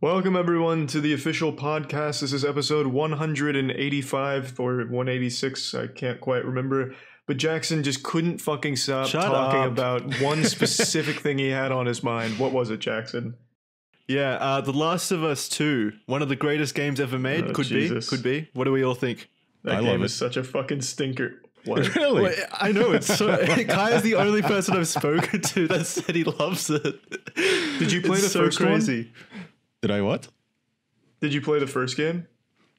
Welcome everyone to the official podcast. This is episode 185 or 186. I can't quite remember. But Jackson just couldn't fucking stop Shut talking up. about one specific thing he had on his mind. What was it, Jackson? Yeah, uh, The Last of Us 2, one of the greatest games ever made. Oh, could Jesus. be. Could be. What do we all think? That I game love is such a fucking stinker. What? Really? Wait, I know it's so. Kai is the only person I've spoken to that said he loves it. Did you play It's the so first one? Crazy. Did I what? Did you play the first game?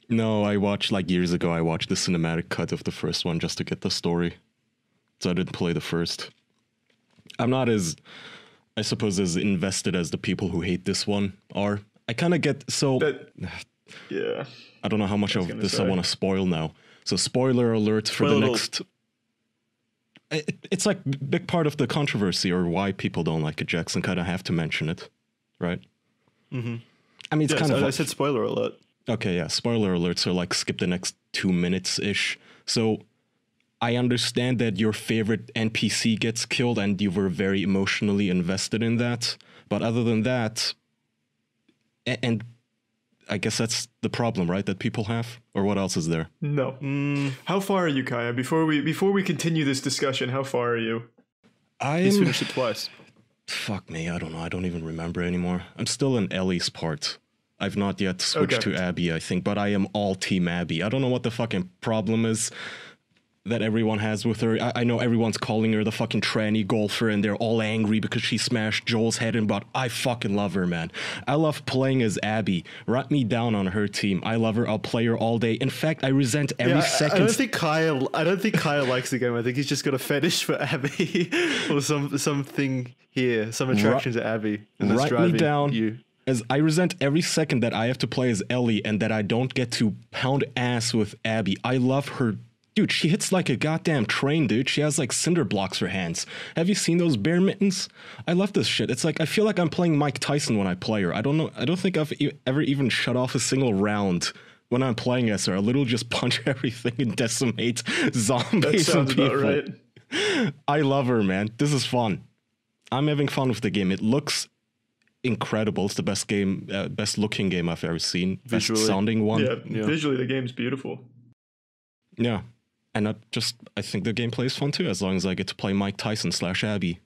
No, I watched like years ago. I watched the cinematic cut of the first one just to get the story. So I didn't play the first. I'm not as, I suppose, as invested as the people who hate this one are. I kind of get so. That yeah. I don't know how much of gonna this I want to spoil now. So spoiler alert for Spoil the next. It, it's like big part of the controversy or why people don't like it. Jackson kind of have to mention it, right? Mm-hmm. I mean, it's Yes, kind of I, I said spoiler alert. Okay, yeah, spoiler alert. So, like, skip the next two minutes ish. So, I understand that your favorite NPC gets killed and you were very emotionally invested in that. But other than that, a- and I guess that's the problem, right? That people have? Or what else is there? No. Mm. How far are you, Kaya? Before we before we continue this discussion, how far are you? I'm. finished it twice. Fuck me, I don't know. I don't even remember anymore. I'm still in Ellie's part. I've not yet switched Okay. to Abby, I think, but I am all team Abby. I don't know what the fucking problem is that everyone has with her. I, I know everyone's calling her the fucking tranny golfer and they're all angry because she smashed Joel's head in, but I fucking love her, man. I love playing as Abby. Write me down on her team. I love her. I'll play her all day. In fact, I resent every Yeah, I, I second. don't think Kyle. I don't think Kyle likes the game. I think he's just got a fetish for Abby, or some something here, some attraction to Abby, and that's Write me down. you. As I resent every second that I have to play as Ellie and that I don't get to pound ass with Abby. I love her. Dude, she hits like a goddamn train, dude. She has like cinder blocks for hands. Have you seen those bear mittens? I love this shit. It's like I feel like I'm playing Mike Tyson when I play her. I don't know. I don't think I've e- ever even shut off a single round when I'm playing as her. I literally just punch everything and decimate zombies and people. about right. I love her, man. This is fun. I'm having fun with the game. It looks incredible. It's the best game, uh, best looking game I've ever seen. Best Visually. sounding one. Yeah, Yeah. Yeah. visually the game's beautiful. And I just, I think the gameplay is fun too, as long as I get to play Mike Tyson slash Abby.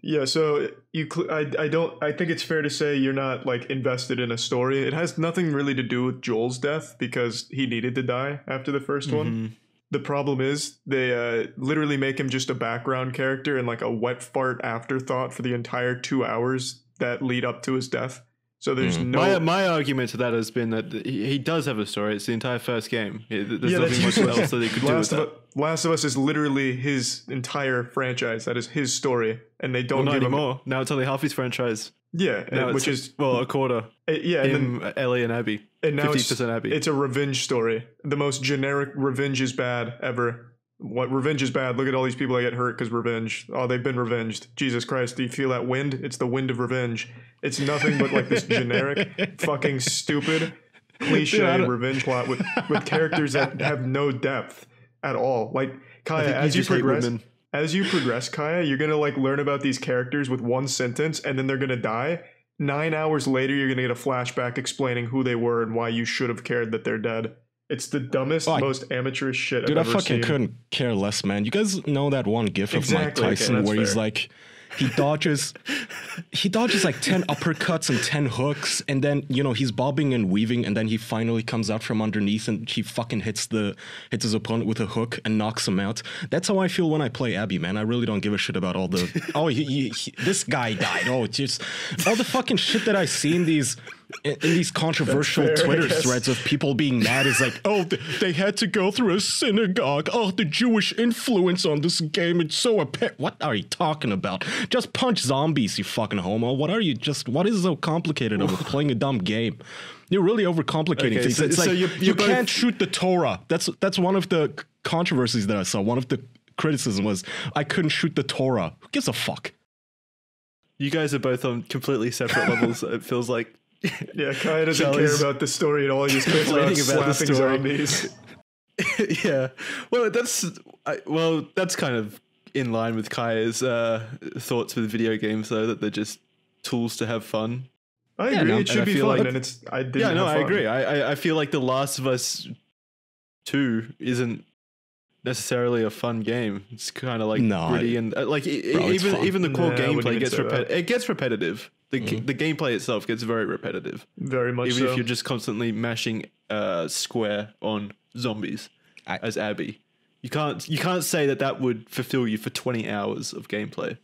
Yeah, so you, cl- I, I don't, I think it's fair to say you're not like invested in a story. It has nothing really to do with Joel's death because he needed to die after the 1st one. Mhm. The problem is they uh, literally make him just a background character and like a wet fart afterthought for the entire two hours that lead up to his death. So there's Mhm. no. My my argument to that has been that he, he does have a story. It's the entire first game. There's Yeah, nothing much else that they could do with Last of, that. Us, Last of Us is literally his entire franchise. That is his story, and they don't not give him. anymore. Now it's only half his franchise. Yeah, Now and- which is well a quarter. uh, yeah, and then Ellie, and Abby. and now Fifty it's, percent Abby. it's a revenge story. The most generic revenge is bad ever. What revenge is bad? Look at all these people that get hurt because revenge. Oh, they've been revenged. Jesus Christ, do you feel that wind? It's the wind of revenge. It's nothing but like this generic, fucking stupid, cliche Dude, revenge plot with with characters that have no depth at all. Like Kaya, as you progress, women. as you progress, Kaya, you're gonna like learn about these characters with one sentence, and then they're gonna die. Nine hours later, you're gonna get a flashback explaining who they were and why you should have cared that they're dead. It's the dumbest, Oh, I- most amateurish shit Dude, I've I fucking seen. couldn't care less, man. You guys know that one gif of Mike Exactly, okay, Tyson that's where he's like, he dodges, he dodges like ten uppercuts and ten hooks, and then you know he's bobbing and weaving, and then he finally comes out from underneath and he fucking hits the hits his opponent with a hook and knocks him out. That's how I feel when I play Abby, man. I really don't give a shit about all the oh he, he, he- this guy died. Oh, just all the fucking shit that I see in these. In, in these controversial fair, Twitter threads of people being mad is like, oh, th- they had to go through a synagogue. Oh, the Jewish influence on this game. It's so apparent. What are you talking about? Just punch zombies, you fucking homo. What are you just, what is so complicated about playing a dumb game? You're really overcomplicating Okay, things. so- it's so like, you- you, you can't shoot the Torah. That's, that's one of the controversies that I saw. One of the criticism was, I couldn't shoot the Torah. Who gives a fuck? You guys are both on completely separate levels. It feels like. Yeah, Kaya doesn't Charlie's care about the story at all. He just cares about, complaining about the slapping zombies. yeah. Well, that's I, well, that's kind of in line with Kaya's uh, thoughts with video games, though, that they're just tools to have fun. I Yeah, agree. no, it should be fun, like- and it's. I didn't Yeah, no, I agree. I, I I feel like The Last of Us Two isn't necessarily a fun game. It's kind of like No, gritty and uh, like e- Bro, even even the core Nah, gameplay gets say repetitive. It gets repetitive. The Mm-hmm. the gameplay itself gets very repetitive. Very much even so. if you're just constantly mashing uh, square on zombies I- as Abby. You can't you can't say that that would fulfill you for 20 hours of gameplay.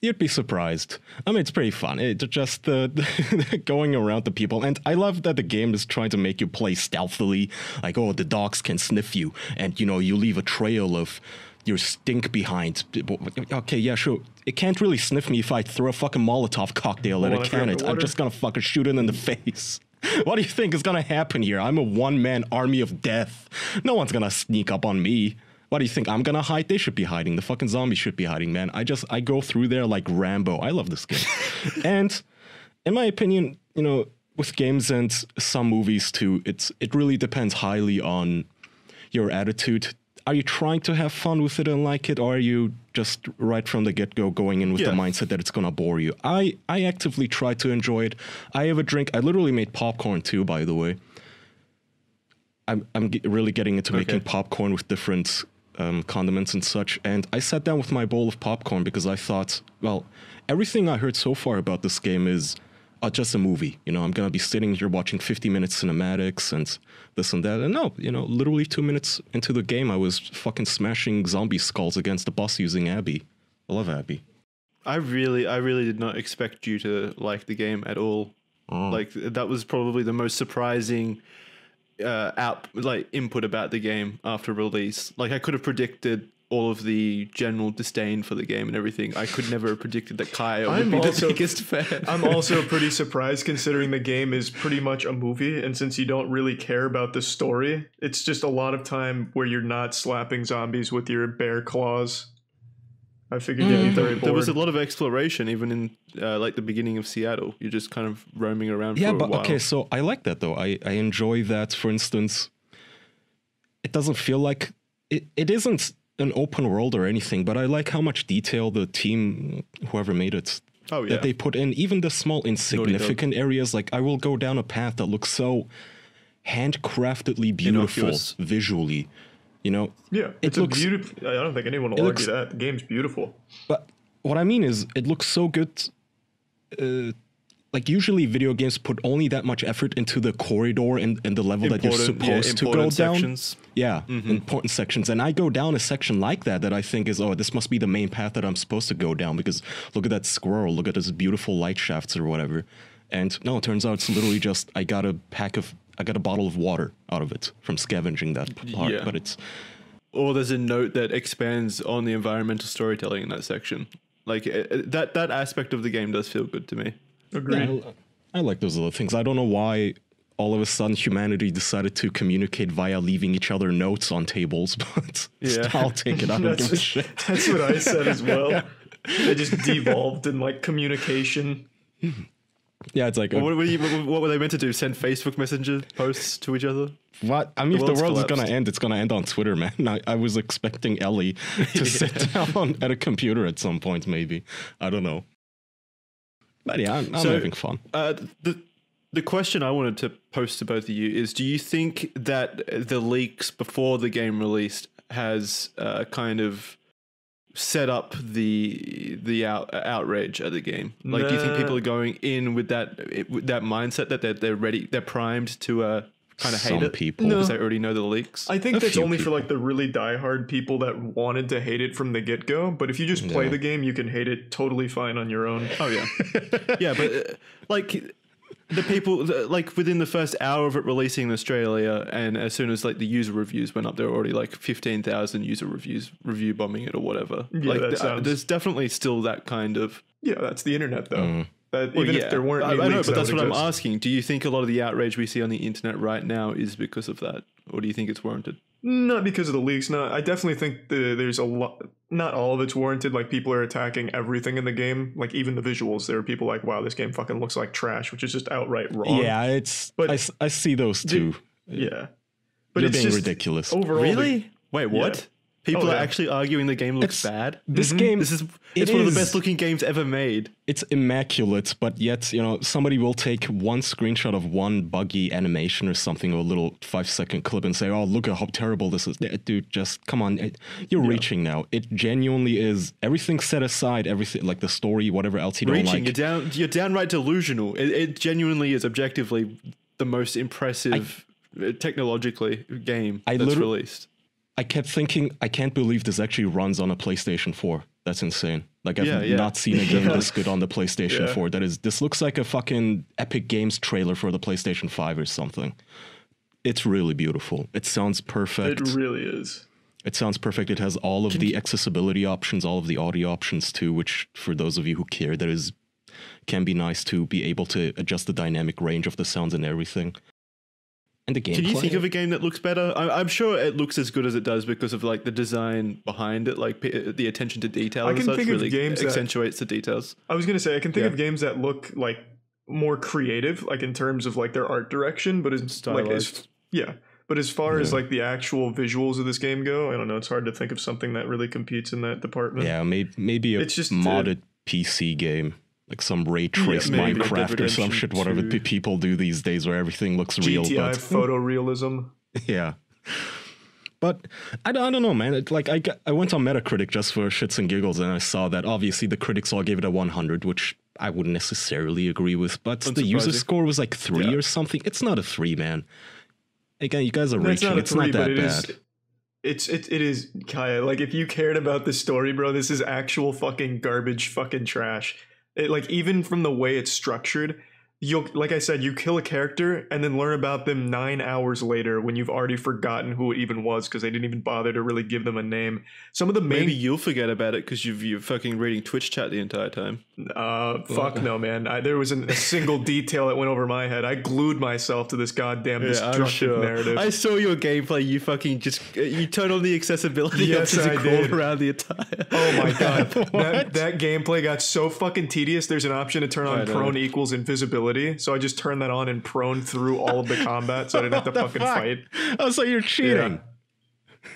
You'd be surprised. I mean, it's pretty fun. It just the going around the people, and I love that the game is trying to make you play stealthily. Like, oh, the dogs can sniff you, and you know you leave a trail of your stink behind. Okay, yeah, sure. It can't really sniff me if I throw a fucking Molotov cocktail at a cannon. the I'm just gonna fucking shoot it in the face. What do you think is gonna happen here? I'm a one man army of death. No one's gonna sneak up on me. What do you think? I'm gonna hide? They should be hiding. The fucking zombies should be hiding, man. I just I go through there like Rambo. I love this game. and in my opinion, you know, with games and some movies too, it's it really depends highly on your attitude. Are you trying to have fun with it and like it, or are you just right from the get go going in with the mindset that it's gonna bore you? I I actively try to enjoy it. I have a drink. I literally made popcorn too, by the way. I'm I'm really getting into making popcorn with different um, condiments and such. And I sat down with my bowl of popcorn because I thought, well, everything I heard so far about this game is uh, just a movie. You know, I'm gonna be sitting here watching 50 minutes cinematics and this and that. And no, you know, literally two minutes into the game, I was fucking smashing zombie skulls against the boss using Abby. I love Abby. I really I really did not expect you to like the game at all. Oh. Like that was probably the most surprising uh out like input about the game after release. Like I could have predicted all of the general disdain for the game and everything. I could never have predicted that Kaya would I'm be also- the biggest fan. I'm also pretty surprised considering the game is pretty much a movie, and since you don't really care about the story, it's just a lot of time where you're not slapping zombies with your bear claws. I figured you'd be very bored. there was a lot of exploration even in uh, like the beginning of Seattle. You're just kind of roaming around Yeah, for a but while. okay, so I like that though. I, I enjoy that. For instance, it doesn't feel like it, it isn't an open world or anything, but I like how much detail the team, whoever made it, Oh yeah. that they put in. Even the small insignificant areas, like I will go down a path that looks so handcraftedly beautiful Innocuous. visually. You know, yeah, it it's looks- a beautiful. I don't think anyone will it argue looks- that the game's beautiful. But what I mean is, it looks so good. Uh, like usually, video games put only that much effort into the corridor and, and the level that you're Important- yeah, supposed to go important down. sections. Yeah, important sections. And I go down a section like that that I think is, oh, this must be the main path that I'm supposed to go down because look at that squirrel, look at those beautiful light shafts or whatever. And no, it turns out it's literally just I got a pack of I got a bottle of water out of it from scavenging that part. Yeah. But it's or there's a note that expands on the environmental storytelling in that section. Like uh, uh, that that aspect of the game does feel good to me. Agreed. Yeah, I, I like those little things. I don't know why all of a sudden humanity decided to communicate via leaving each other notes on tables, but Yeah. I'll take it. I don't That's, give a shit. that's what I said as well. They just devolved in like communication. Yeah, it's like What, were you, what, were they meant to do? Send Facebook Messenger posts to each other? what? I mean, if the world is gonna end, it's gonna end on Twitter, man. I, I was expecting Ellie to sit down at a computer at some point, maybe. I don't know. But yeah, I'm, I'm So- having fun. Uh, the the question I wanted to pose to both of you is: Do you think that the leaks before the game released has uh, kind of set up the the out, outrage at the game? Like, do you think people are going in with that with that mindset that they're they're ready, they're primed to uh, kind of hate Some it people. No. because they already know the leaks? I think A that's few only for like the really diehard people that wanted to hate it from the get go. But if you just play Yeah. the game, you can hate it totally fine on your own. Oh yeah, yeah, but uh, like the people like within the first hour of it releasing in Australia, and as soon as like the user reviews went up, there were already like fifteen thousand user reviews review bombing it or whatever. Yeah, like that th- uh, sounds- there's definitely still that kind of. Yeah, that's the internet though. Mm. That Well, even yeah, if there weren't I, any I know, but that that's would what I'm asking. Do you think a lot of the outrage we see on the internet right now is because of that, or do you think it's warranted? Not because of the leaks. No, I definitely think the, there's a lot. Not all of it's warranted. Like people are attacking everything in the game. Like even the visuals. There are people like, "Wow, this game fucking looks like trash," which is just outright wrong. Yeah, it's. But- I see those too. yeah. But You're it's being just ridiculous. overall. the- Really? Wait, what? Yeah. People Oh, are actually arguing the game looks It's- bad. This game, This is it it's one of the best looking games ever made. it's immaculate, but yet you know somebody will take one screenshot of one buggy animation or something, or a little five second clip, and say, "Oh, look at how terrible this is." Dude, just come on, it- you're reaching now. It genuinely is everything set aside, everything like the story, whatever else you don't Reaching, like. you're down you're downright delusional. It, it genuinely is objectively the most impressive uh, technologically game I that's liter- released. I kept thinking, I can't believe this actually runs on a PlayStation 4. That's insane. Like I've Yeah, yeah. not seen a game this good on the PlayStation Yeah. 4. That is, this looks like a fucking Epic Games trailer for the PlayStation 5 or something. It's really beautiful. It sounds perfect. It really is. It sounds perfect. It has all of the accessibility options, all of the audio options too, which for those of you who care, that is can be nice to be able to adjust the dynamic range of the sounds and everything. And the gameplay. Can you think of a game that looks better? I, I'm sure it looks as good as it does because of like the design behind it, like p- the attention to detail. I and can such think of really games that- accentuates the details. I was gonna say I can think Yeah. of games that look like more creative, like in terms of like their art direction, but as like as Stylized. yeah. But as far as like the actual visuals of this game go, I don't know. It's hard to think of something that really competes in that department. Yeah, maybe maybe a It's just, uh, modded PC game, like some ray traced maybe. Dead Minecraft or some shit. Whatever 2. people do these days, where everything looks real. GTI photorealism. yeah, but I, don't- I don't know, man. It, like I I went on Metacritic just for shits and giggles, and I saw that obviously the critics all gave it a 100, which I wouldn't necessarily agree with. But the user score was like three Yeah. or something. It's not a three, man. Again, you guys are reaching. not it's three, not that it is. bad. It's it, it is Kaya. Like if you cared about the story, bro, this is actual fucking garbage, fucking trash. It, like even from the way it's structured, you'll like I said, you kill a character and then learn about them nine hours later when you've already forgotten who it even was because they didn't even bother to really give them a name. Some of the main Maybe you'll forget about it because you've you're fucking reading Twitch chat the entire time. Uh, fuck no, man. I, there wasn't a single detail that went over my head. I glued myself to this goddamn destructive narrative. I saw your gameplay. You fucking just you turn on the accessibility Yes, options I did. around the entire. oh my god, that, that gameplay got so fucking tedious. There's an option to turn on prone equals invisibility, so I just turned that on and prone through all of the combat, so I didn't have to fucking fuck? fight. Oh, so you're cheating.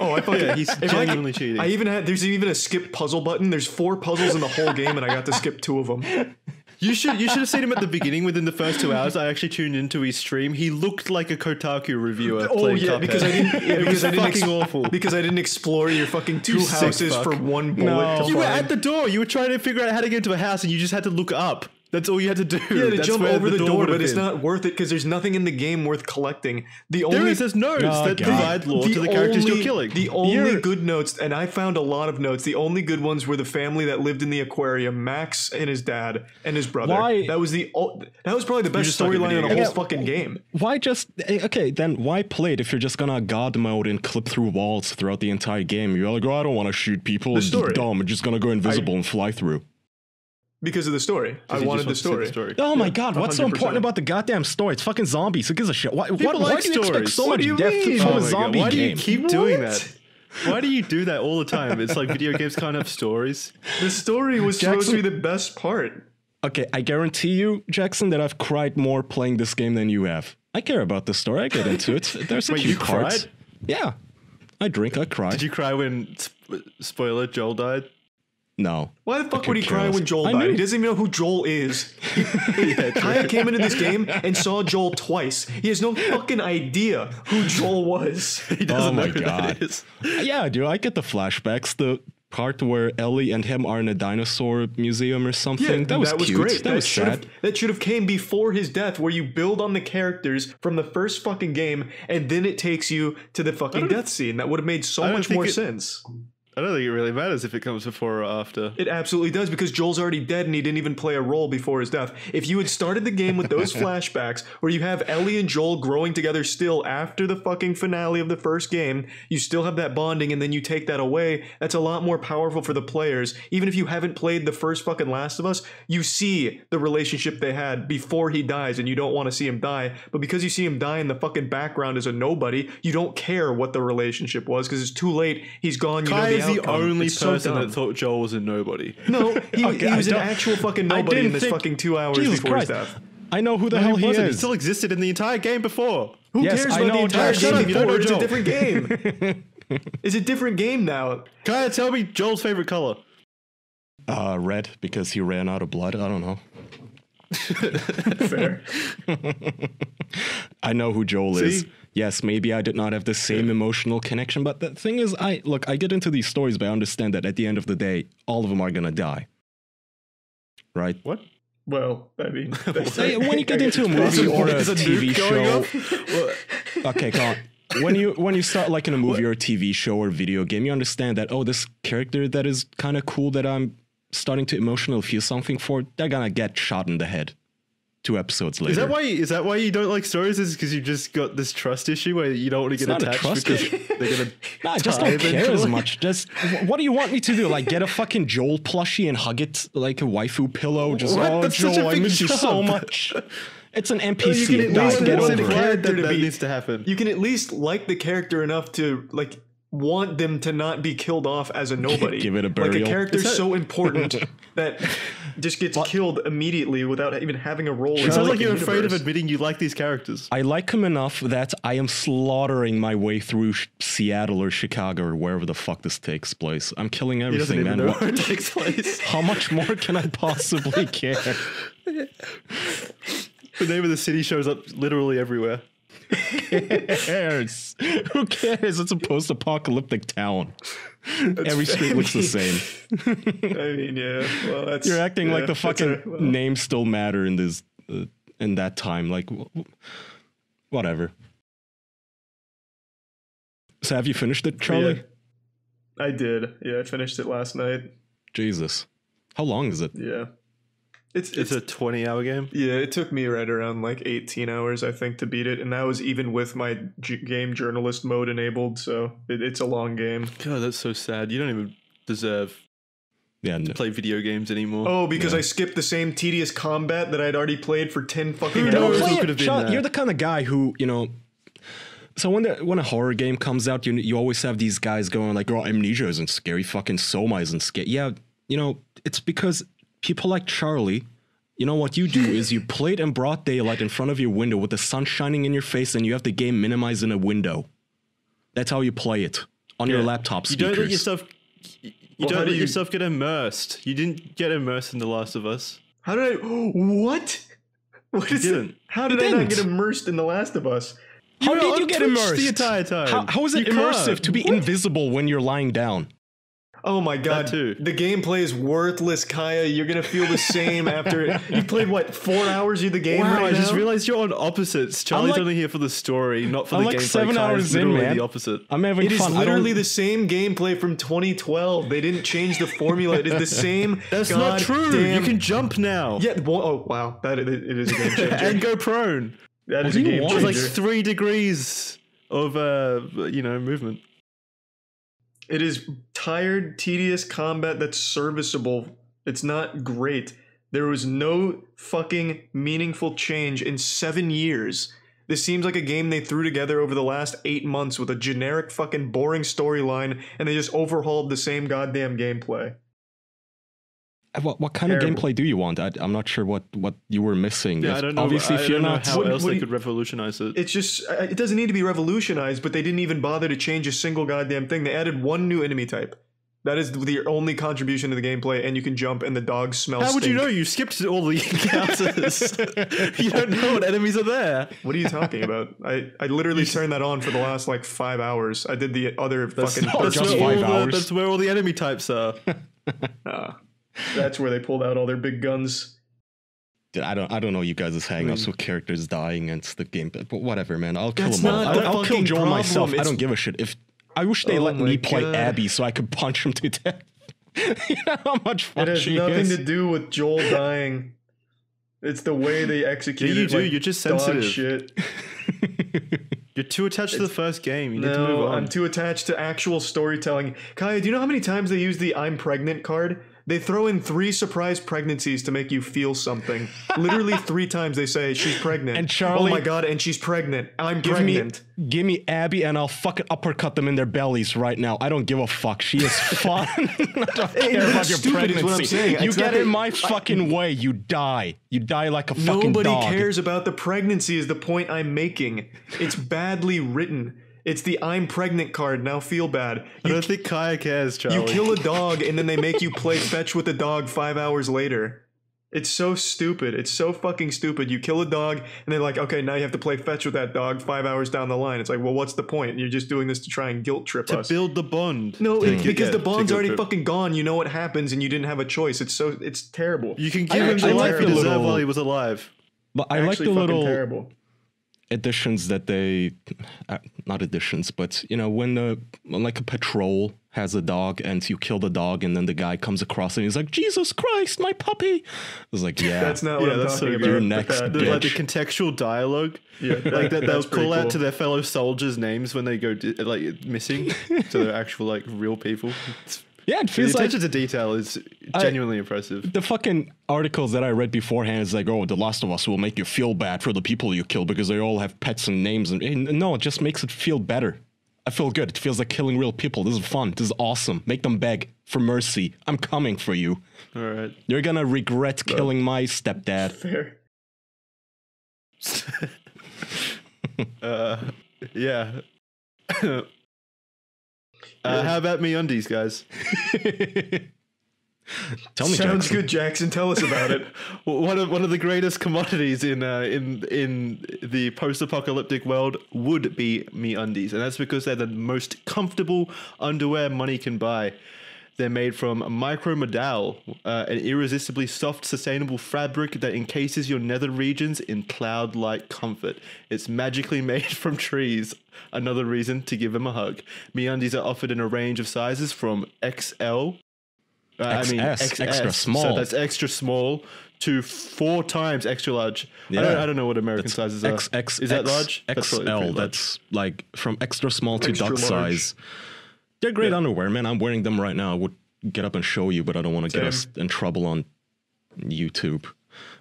Oh, I fucking Yeah, he's if I- genuinely cheating. I even had there's even a skip puzzle button. There's four puzzles in the whole game, and I got to skip two of them. You should you should have seen him at the beginning. Within the first two hours, I actually tuned into his stream. He looked like a Kotaku reviewer. Oh playing yeah, Cuphead. because I didn't. Yeah, because I didn't fucking ex- awful. Because I didn't explore your fucking two You houses fuck. for one bullet. No. to You were at the door. You were trying to figure out how to get into a house, and you just had to look up. That's all you had to do. Yeah, to That's jump over the, door, would but it's not worth it because there's nothing in the game worth collecting. The only There is. There's notes Oh, that God. provide lore to the characters only, you're killing. The only You're- good notes, and I found a lot of notes. The only good ones were the family that lived in the aquarium, Max and his dad and his brother. Why- That was the o- that was probably the best storyline in the whole games. fucking game. Why just eh, okay? Then why play it if you're just gonna god mode and clip through walls throughout the entire game? You're like, oh, I don't want to shoot people. It's story. dumb. I'm just gonna go invisible and fly through. Because of the story. I wanted the wants to see story. Oh my Yeah, god, what's so 100%. important about the goddamn story? It's fucking zombies. Who gives a shit? Why, what, why like do you expect so What much do you depth mean? from Oh a my God, zombie Why do you game? keep doing that? Why do you do that all the time? It's like video games can't have stories. The story was supposed to be the best part. Okay, I guarantee you, Jackson, that I've cried more playing this game than you have. I care about the story. I get into it. There's some Wait, cute you parts. cried? Yeah, I drink. I cry. Did you cry when spoiler Joel died? No. Why the fuck would he cry less. when Joel I died? knew- He doesn't even know who Joel is. Kaya came into this game and saw Joel twice. He has no fucking idea who Joel was. He doesn't Oh my know who God. that is. Yeah, dude, I get the flashbacks. The part where Ellie and him are in a dinosaur museum or something. Yeah, that was cute. great. That, was should have sad. that should have came before his death, where you build on the characters from the first fucking game, and then it takes you to the fucking death scene. That would have made so much more it- sense. I don't think it really matters if it comes before or after. It absolutely does because Joel's already dead and he didn't even play a role before his death. If you had started the game with those flashbacks where you have Ellie and Joel growing together still after the fucking finale of the first game, you still have that bonding and then you take that away, that's a lot more powerful for the players. Even if you haven't played the first fucking Last of Us, you see the relationship they had before he dies and you don't want to see him die. But because you see him die in the fucking background as a nobody, you don't care what the relationship was because it's too late. He's gone. You Kai know the is the outcome. only It's so person dumb. that thought Joel was a nobody. No, he, Okay, he was an don't- actual fucking I nobody didn't in this think- fucking two hours Jesus before Christ. his death. I know who the No, hell he he wasn't. He is. still existed in the entire game before. Who Yes, cares I about know, the entire Jack, shut game up, you don't before? know It's a Joel. different game. it's a different game now. Kaya, tell me Joel's favorite color. Uh, red because he ran out of blood. I don't know. Fair. I know who Joel is. See? Yes, maybe I did not have the same emotional connection, but the thing is, I look, I get into these stories, but I understand that at the end of the day, all of them are gonna die. Right? What? Well, I mean, Hey, when you get into a movie or a TV show, okay, come on. When you when you start like in a movie or a TV show or video game, you understand that oh, this character that is kind of cool that I'm starting to emotionally feel something for, they're gonna get shot in the head. Two episodes later. Is that why? Is that why you don't like stories? Is because you just got this trust issue where you don't want to get not a attached trust because issue. they're gonna. Nah, I just don't care as much. Just what do you want me to do? Like get a fucking Joel plushie and hug it like a waifu pillow? Just What? oh That's Joel, I big miss you so much. It's an you can NPC. at Guy, least get want over the it. That that be- needs to happen. You can at least like the character enough to like want them to not be killed off as a nobody. Give it a burial. Like burial. a character that- so important that just gets killed immediately without even having a role. It sounds like fucking you're afraid of admitting you like these characters. I like him enough that I am slaughtering my way through sh- Seattle or Chicago or wherever the fuck this takes place. I'm killing He everything, even man. know What- where it takes place. how much more can I possibly care? The name of the city shows up literally everywhere. cares? Who cares? It's a post-apocalyptic town. Every street looks the same. I mean, yeah. Well, that's You're acting yeah, like the fucking a- well, names still matter in this uh, in that time. Like, wh- wh- whatever. So, have you finished it, Charlie? Yeah. I did. Yeah, I finished it last night. Jesus, how long is it? Yeah. It's It's it's, a 20 hour game. yeah. It took me right around like 18 hours, I think, to beat it, and that was even with my G- game journalist mode enabled. So it, it's a long game. God, that's so sad. You don't even deserve Yeah, no. to play video games anymore. Oh, because Yeah. I skipped the same tedious combat that I'd already played for 10 fucking Who hours. who could have been Shut- that? You're the kind of guy who you know. So when the, when a horror game comes out, you you always have these guys going like, "Oh, Amnesia isn't scary. Fucking Soma isn't scary." Yeah, you know, it's because people like Charlie. You know what you do is you play it in broad daylight in front of your window with the sun shining in your face, and you have the game minimized in a window. That's how you play it on your Yeah. laptop You don't let yourself. You Well, don't let you- yourself get immersed. You didn't get immersed in The Last of Us. How did I? What? What is didn't. it? How did You I not didn't. get immersed in The Last of Us? how were did you get Twitch immersed the entire time. How, how is it You immersive can't. to be invisible when you're lying down? Oh my god, too. the gameplay is worthless, Kaya. You're gonna feel the same after you played what four hours of the game Wow, right I just realized you're on opposites. Charlie's like- only here for the story, not for I'm the like gameplay. seven Kaya's hours in, literally man. the opposite. I'm having It is fun. I literally the same gameplay from 2012. They didn't change the formula. It is the same. That's not true. goddamn- You can jump now. Yeah. Well, oh wow, that it, it is a game changer. and go prone. that is do a game want? It's like changer. three degrees of uh, you know, movement. It is tired, tedious combat that's serviceable. It's not great. There was no fucking meaningful change in seven years. This seems like a game they threw together over the last eight months with a generic fucking boring storyline and they just overhauled the same goddamn gameplay. What, what kind Terrible. of gameplay do you want? I, I'm not sure what, what you were missing. Yeah, If- I don't know. Obviously, I if you're don't know how What- else what they you- could revolutionize it. It's just, uh, it doesn't need to be revolutionized, but they didn't even bother to change a single goddamn thing. They added one new enemy type. That is the only contribution to the gameplay, and you can jump, and the dogs smell. How would you know? You skipped all the encounters. you don't know what enemies are there. What are you talking about? I, I literally turned that on for the last like five hours. I did the other That's, fucking. not that's just where five all the, hours. that's where all the enemy types are. Ah, that's where they pulled out all their big guns. Dude, I don't I don't know you guys' hang-ups with characters dying and the game, but whatever, man. I'll kill That's them all. I'll, I'll kill fucking Joel myself. problem. I don't give a shit. If I wish they Oh let my me play Abby so I could punch him to death. you know how much fun It has she nothing is. to do with Joel dying. It's the way they execute Yeah, you do. like You're just sensitive. shit. You're too attached to the first game. You need to move No, on. I'm too attached to actual storytelling. Kaya, do you know how many times they use the "I'm pregnant" card? They throw in three surprise pregnancies to make you feel something. Literally three times they say she's pregnant. And Charlie- oh my god, and she's pregnant. I'm Give pregnant. me, give me Abby, and I'll fucking uppercut them in their bellies right now. I don't give a fuck. She is fun. I don't care that's about your pregnancy. what I'm saying. You It's get in my fucking way, you die. You die like a fucking Nobody dog. cares about the pregnancy is the point I'm making. It's badly written. It's the I'm pregnant card. Now feel bad. I You, don't think Kaya cares, Charlie. you kill a dog and then they make you play fetch with the dog five hours later. It's so stupid. It's so fucking stupid. You kill a dog and they're like, okay, now you have to play fetch with that dog five hours down the line. It's like, well, what's the point? You're just doing this to try and guilt trip to us. build the bond. no, it- get- because the bond's already trip. fucking gone. You know what happens, and you didn't have a choice. It's so it's terrible. You can I give him the actually life like he the deserved little- while he was alive. But I like Actually the fucking little terrible. Additions that they, uh, not additions, but you know when the when like a patrol has a dog and you kill the dog and then the guy comes across and he's like Jesus Christ, my puppy. I was like, yeah, That's not what Yeah, I'm that's so talking good. about. You're next, that- The, like the contextual dialogue, Yeah, like that they'll that's pretty call out to their fellow soldiers' names when they go di- like missing, so they're actual like real people. It's, yeah. It the feels like attention to detail is genuinely impressive. the fucking articles that I read beforehand is like, oh, The Last of Us will make you feel bad for the people you kill because they all have pets and names. And, and no, it just makes it feel better. I feel good. It feels like killing real people. This is fun. This is awesome. Make them beg for mercy. I'm coming for you. All right. You're gonna regret killing my stepdad. Fair. Uh, yeah. uh, how about MeUndies, guys? Tell me, Sounds Jackson. good, Jackson. Tell us about it. One of one of the greatest commodities in uh, in in the post-apocalyptic world would be MeUndies, and that's because they're the most comfortable underwear money can buy. They're made from micromodal, uh, an irresistibly soft, sustainable fabric that encases your nether regions in cloud-like comfort. It's magically made from trees. Another reason to give them a hug. MeUndies are offered in a range of sizes from XL. Uh, I mean, XS, extra small. So that's extra small to four times extra large. I, don't, I don't know what American sizes are. XX, Is that large? XL. That's probably large. That's like from extra small to Extra duck large. size. They're great underwear, man. I'm wearing them right now. I would get up and show you, but I don't want to get us in trouble on YouTube.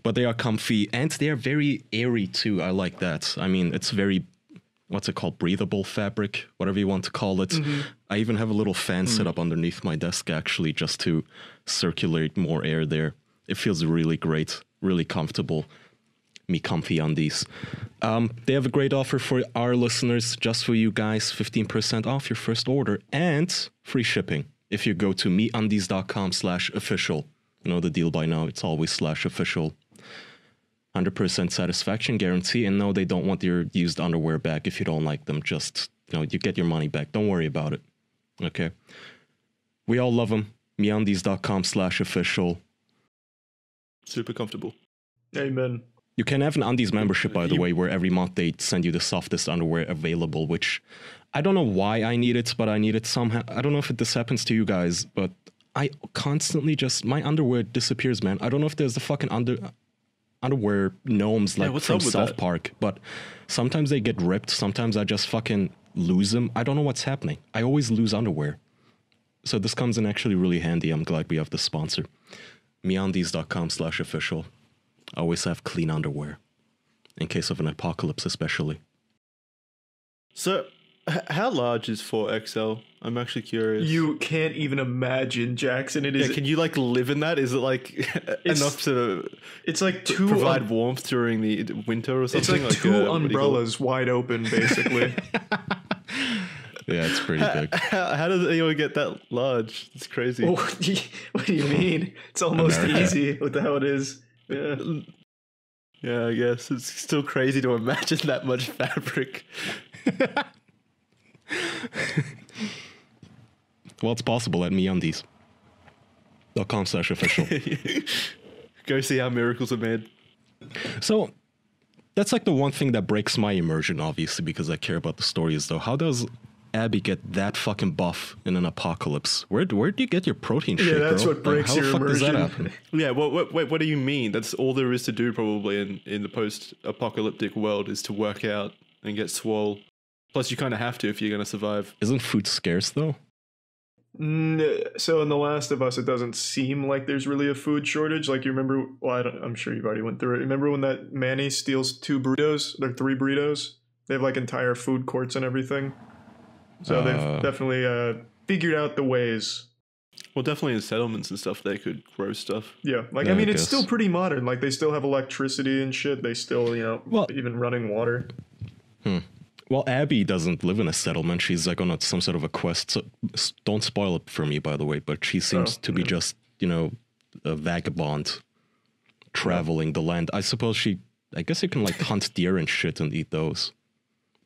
But they are comfy and they are very airy too. I like that. I mean, it's very what's it called? Breathable fabric, whatever you want to call it. Mm-hmm. I even have a little fan set mm. up underneath my desk actually just to circulate more air there. It feels really great, really comfortable me comfy undies. Um, they have a great offer for our listeners, just for you guys 15% off your first order and free shipping if you go to meundies.com slash official. You know the deal by now, it's always slash official. 100% satisfaction guarantee. And no, they don't want your used underwear back if you don't like them. Just, you know, you get your money back. Don't worry about it. Okay. We all love them. meundies.com slash official. super comfortable. Amen. You can have an Undies membership, by the way, where every month they send you the softest underwear available, which I don't know why I need it, but I need it somehow. I don't know if it, this happens to you guys, but I constantly just, my underwear disappears, man. I don't know if there's the fucking under underwear gnomes like what's from South that? Park, but sometimes they get ripped. Sometimes I just fucking lose them. I don't know what's happening. I always lose underwear. So this comes in actually really handy. I'm glad we have the sponsor. Meundies.com slash official. Always have clean underwear. In case of an apocalypse, especially. So, h- how large is 4XL? I'm actually curious. You can't even imagine, Jackson. It is. yeah, can you like live in that? Is it like enough to it's like two. provide um, warmth during the winter or something. it's something? like, uh, two what do you call it? umbrellas wide open, basically. Yeah, it's pretty big. How, how does anyone get that large? It's crazy. Oh, what do you- what do you mean? It's almost America. easy with how it is. Yeah. Yeah, I guess it's still crazy to imagine that much fabric. Well, it's possible at meundies.com slash official. Go see how miracles are made. So that's like the one thing that breaks my immersion, obviously, because I care about the stories. Though, how does Abby get that fucking buff in an apocalypse? Where where do you get your protein shake? Yeah, that's what breaks how the your fuck does that immersion. happen? Yeah, what, what, wait, what do you mean? That's all there is to do probably in, in the post-apocalyptic world is to work out and get swole. Plus, you kind of have to if you're going to survive. Isn't food scarce though? N- so in The Last of Us, it doesn't seem like there's really a food shortage. Like you remember? Well, I don't, I'm sure you've already went through it. Remember when that Manny steals two burritos? They're three burritos. They have like entire food courts and everything. So Uh. they've definitely uh, figured out the ways. Well, definitely in settlements and stuff, they could grow stuff. Yeah, like Yeah, I I mean, it's still pretty modern. Like they still have electricity and shit. They still, you know, Well- even running water. Well, Abby doesn't live in a settlement. She's like on a, some sort of a quest. So don't spoil it for me, by the way. But she seems Oh, to be just, you know, a vagabond traveling the land. I suppose she. I guess you can like hunt deer and shit and eat those.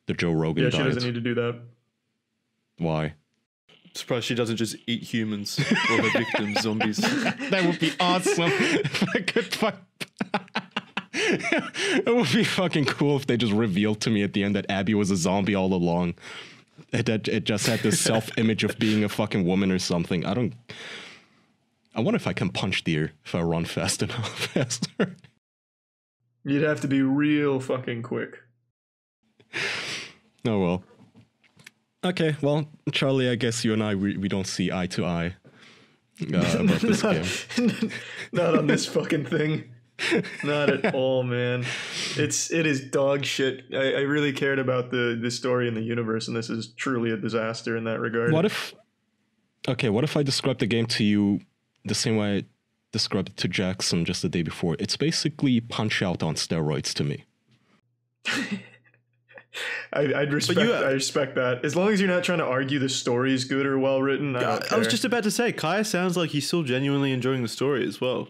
The Joe Rogan Yeah, she diet. doesn't need to do that. Why? Surprised she doesn't just eat humans or her victims, zombies. That would be awesome. I could fuck. it would be fucking cool if they just revealed to me at the end that Abby was a zombie all along. It, that it just had this self image of being a fucking woman or something. I don't. I wonder if I can punch deer if I run fast enough faster. You'd have to be real fucking quick. oh well. Okay, well, Charlie, I guess you and I we, we don't see eye to eye uh, about this game. Not on this fucking thing. Not at all, man. It's it is dog shit. I, I really cared about the the story and the universe, and this is truly a disaster in that regard. What if? Okay, what if I describe the game to you the same way I described it to Jackson just the day before? It's basically Punch Out on steroids to me. I, I'd respect. you- I respect that. As long as you're not trying to argue the story is good or well written. I, I, I was just about to say, Kaya sounds like he's still genuinely enjoying the story as well.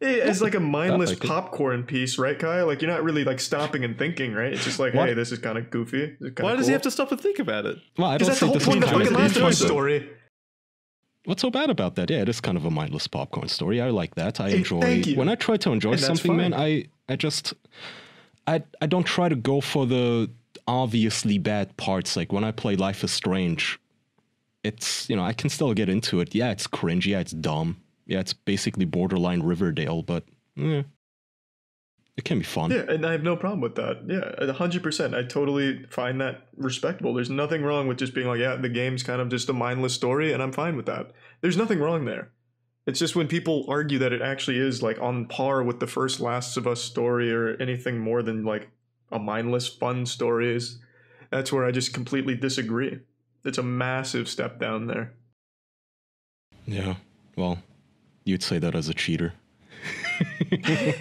It- it's like a mindless like it. popcorn piece, right, Kai? Like you're not really like stopping and thinking, right? It's just like, What? hey, this is kind of goofy. Why does he have to stop and think about it? Well, I Because don't that's the think whole this point of is the fucking. Last of story. What's so bad about that? Yeah, it is kind of a mindless popcorn story. I like that. I Hey, enjoy thank you. when I try to enjoy And that's something, man. I I just I I don't try to go for the obviously bad parts. Like when I play Life is Strange, it's you know I can still get into it. Yeah, it's cringe. Yeah, it's dumb. Yeah, it's basically borderline Riverdale, but eh, it can be fun. Yeah, and I have no problem with that. Yeah, hundred percent. I totally find that respectable. There's nothing wrong with just being like, yeah, the game's kind of just a mindless story, and I'm fine with that. There's nothing wrong there. It's just when people argue that it actually is like on par with the first Last of Us story or anything more than like a mindless fun story is, that's where I just completely disagree. It's a massive step down there. Yeah. Well, you'd say that as a cheater. hey,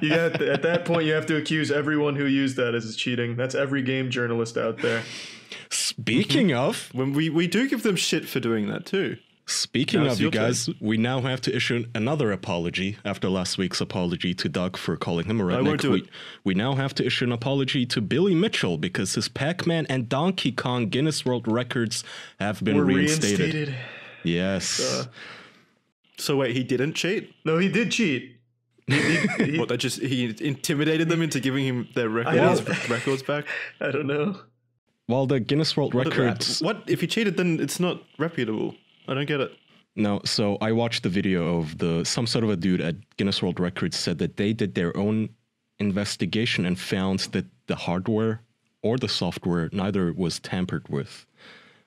you got at that point you have to accuse everyone who used that as cheating. That's every game journalist out there. Speaking mm-hmm. of, When we, we do give them shit for doing that too. Speaking Now of you your turn. guys, we now have to issue another apology after last week's apology to Doug for calling him a redneck. won't do we, it. we now have to issue an apology to Billy Mitchell because his Pac-Man and Donkey Kong Guinness World Records have been We're reinstated. reinstated. Yes. Uh, So wait, he didn't cheat? No, he did cheat. He, he, he- What? That just he intimidated them into giving him their records records back. I don't know. well, the Guinness World What, Records. what if he cheated? Then it's not reputable. I don't get it. No, so I watched the video of the some sort of a dude at Guinness World Records said that they did their own investigation and found that the hardware or the software neither was tampered with.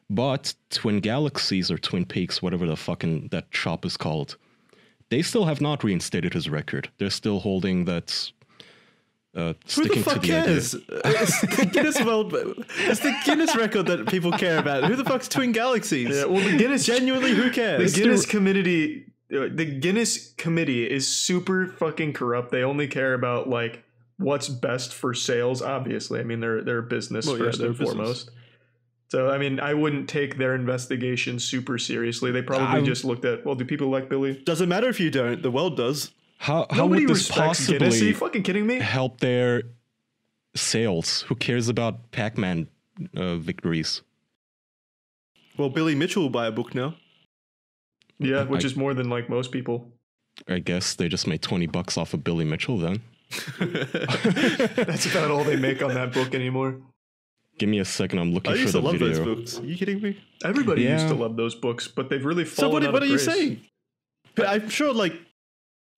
But Twin Galaxies or Twin Peaks, whatever the fucking that shop is called, they still have not reinstated his record. They're still holding that uh, Who the fuck to the cares? idea. It's the Guinness World. It's the Guinness record that people care about. Who the fuck's Twin Galaxies? Yeah, well, the Guinness Genuinely, who cares? the cares? Guinness committee, uh, the Guinness committee is super fucking corrupt. They only care about like what's best for sales. Obviously, I mean they're they're business Well, yeah, first they're a and business. foremost. So I mean, I wouldn't take their investigation super seriously. They probably I- just looked at well, do people like Billy? Doesn't matter if you don't. The world does. How, how Nobody would this respects Guinness. Are possibly you fucking kidding me? help their sales? Who cares about Pac-Man uh, victories? Well, Billy Mitchell will buy a book now. Yeah, which I- is more than like most people. I guess they just made 20 bucks off of Billy Mitchell then. That's about all they make on that book anymore. Give me a second, I'm looking I for used the to love video. those books. Are you kidding me? Everybody used to love those books, but they've really So fallen what? out What are of you saying? I'm sure, like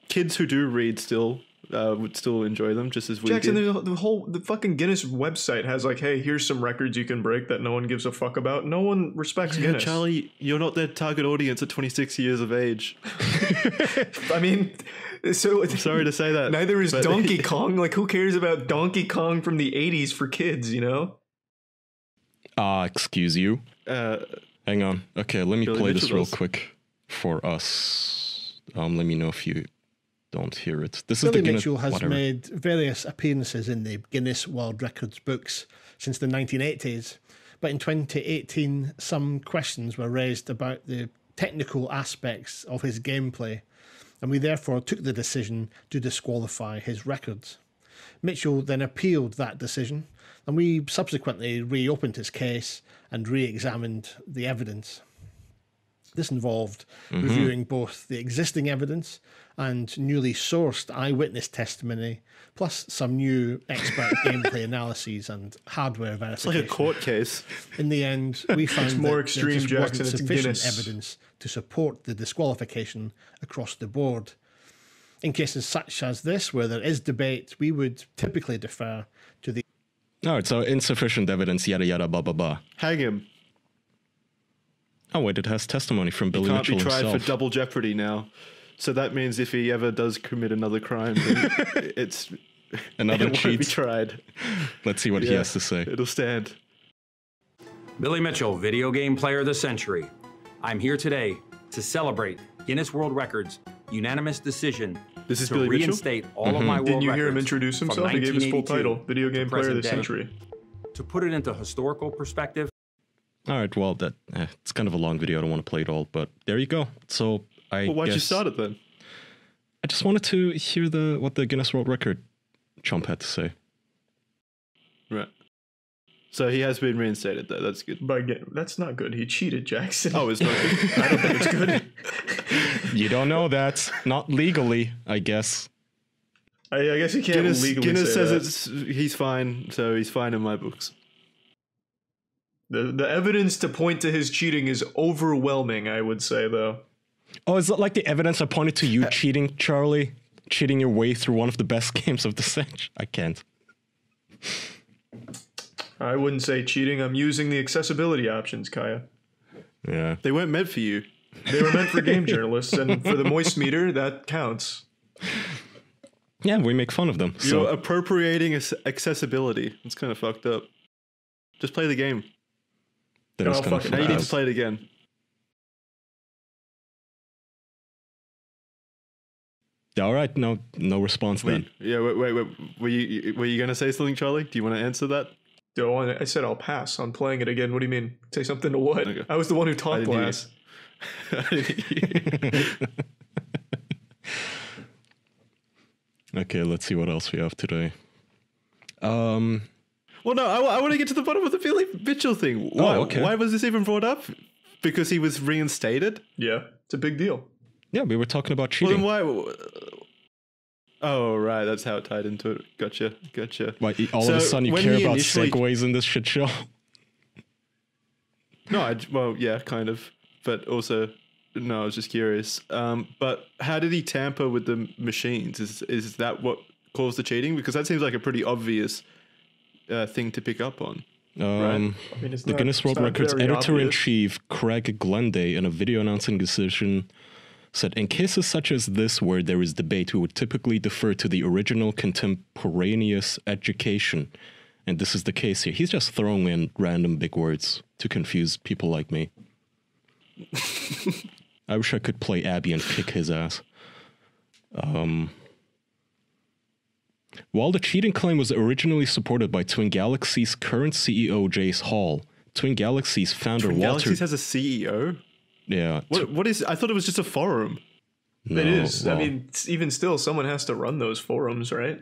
kids who do read still uh, would still enjoy them just as we Jackson, did. there's a- the whole the fucking Guinness website has like, hey, here's some records you can break that no one gives a fuck about. No one respects Yeah, Guinness. Charlie, you're not their target audience at 26 years of age. I mean, so I'm Sorry to say that. neither is Donkey Kong. Like, who cares about Donkey Kong from the '80s for kids? You know? Ah, excuse you. Uh, Hang on. Okay, let me Billy play this real quick for us. Um, let me know if you don't hear it. This Billy is the. Mitchell has whatever. made various appearances in the Guinness World Records books since the 1980s, but in 2018, some questions were raised about the technical aspects of his gameplay, and we therefore took the decision to disqualify his records. Mitchell then appealed that decision, and we subsequently reopened his case and re examined the evidence. This involved mm-hmm. reviewing both the existing evidence and newly sourced eyewitness testimony, plus some new expert gameplay analyses and hardware It's like a court case. In the end, we found more that extreme, there just wasn't sufficient Guinness. evidence to support the disqualification across the board. In cases such as this, where there is debate, we would typically defer to the All right, so insufficient evidence, yada yada, blah blah blah. Hang him. Oh wait, it has testimony from Billy Can't Mitchell be tried himself. for double jeopardy now. So that means if he ever does commit another crime, then it's Another it won't be tried. Let's see what he has to say. It'll stand. Billy Mitchell, Video Game Player of the Century. I'm here today to celebrate Guinness World Records unanimous decision This is to Billy Mitchell? reinstate all of my mm-hmm. world Didn't you hear him introduce himself? He gave his full title, Video Game Player of the day. Century. To put it into historical perspective, All right, well that eh, it's kind of a long video. I don't want to play it all, but there you go. So I Well, why'd you start it then? I just wanted to hear the what the Guinness World Record chump had to say. Right. So he has been reinstated though. That's good. But get, that's not good. He cheated, Jackson. Oh, it's not good. I don't think it's good. You don't know that, not legally, I guess. I, I guess you can't Guinness, legally Guinness say says that. it's he's fine, so he's fine in my books. The, the evidence to point to his cheating is overwhelming, I would say, though. Oh, is that like the evidence I pointed to you cheating, Charlie? Cheating your way through one of the best games of the century? I can't. I wouldn't say cheating. I'm using the accessibility options, Kaya. Yeah. They weren't meant for you. They were meant for game journalists, and for the moist meter, that counts. Yeah, we make fun of them. You're So appropriating accessibility. It's kind of fucked up. Just play the game. That is Oh, kind of fuck it. Now you need to play it again. All right, no, no response then. Yeah, wait, wait, wait. Were you were you gonna say something, Charlie? Do you want to answer that? Do I, want I said I'll pass on playing it again. What do you mean? Say something to what? Okay. I was the one who talked didn't hear you. last. Okay, let's see what else we have today. Um, well, no, I, want to get to the bottom of the Billy Mitchell thing. Why, Oh, okay. why was this even brought up? Because he was reinstated. Yeah, it's a big deal. yeah, we were talking about Well, cheating. then why? Oh, right. That's how it tied into it. Gotcha. Gotcha. Why, all of a sudden you care about initially- segues in this shit show? No, I, well, yeah, kind of, but also, no, I was just curious. Um, but how did he tamper with the machines? Is is that what caused the cheating? Because that seems like a pretty obvious uh, thing to pick up on. Um, I mean, it's the not- Guinness World Records editor in chief, Craig Glenday, in a video announcing decision, said In cases such as this, where there is debate, we would typically defer to the original contemporaneous adjudication. And this is the case here. He's just throwing in random big words to confuse people like me. I wish I could play Abby and kick his ass. Um, while the cheating claim was originally supported by Twin Galaxies' current CEO Jace Hall, Twin Galaxies' founder Twin Walter, Galaxies has a CEO. yeah, What what is? I thought it was just a forum. no, It is. I mean, even still, someone has to run those forums, right?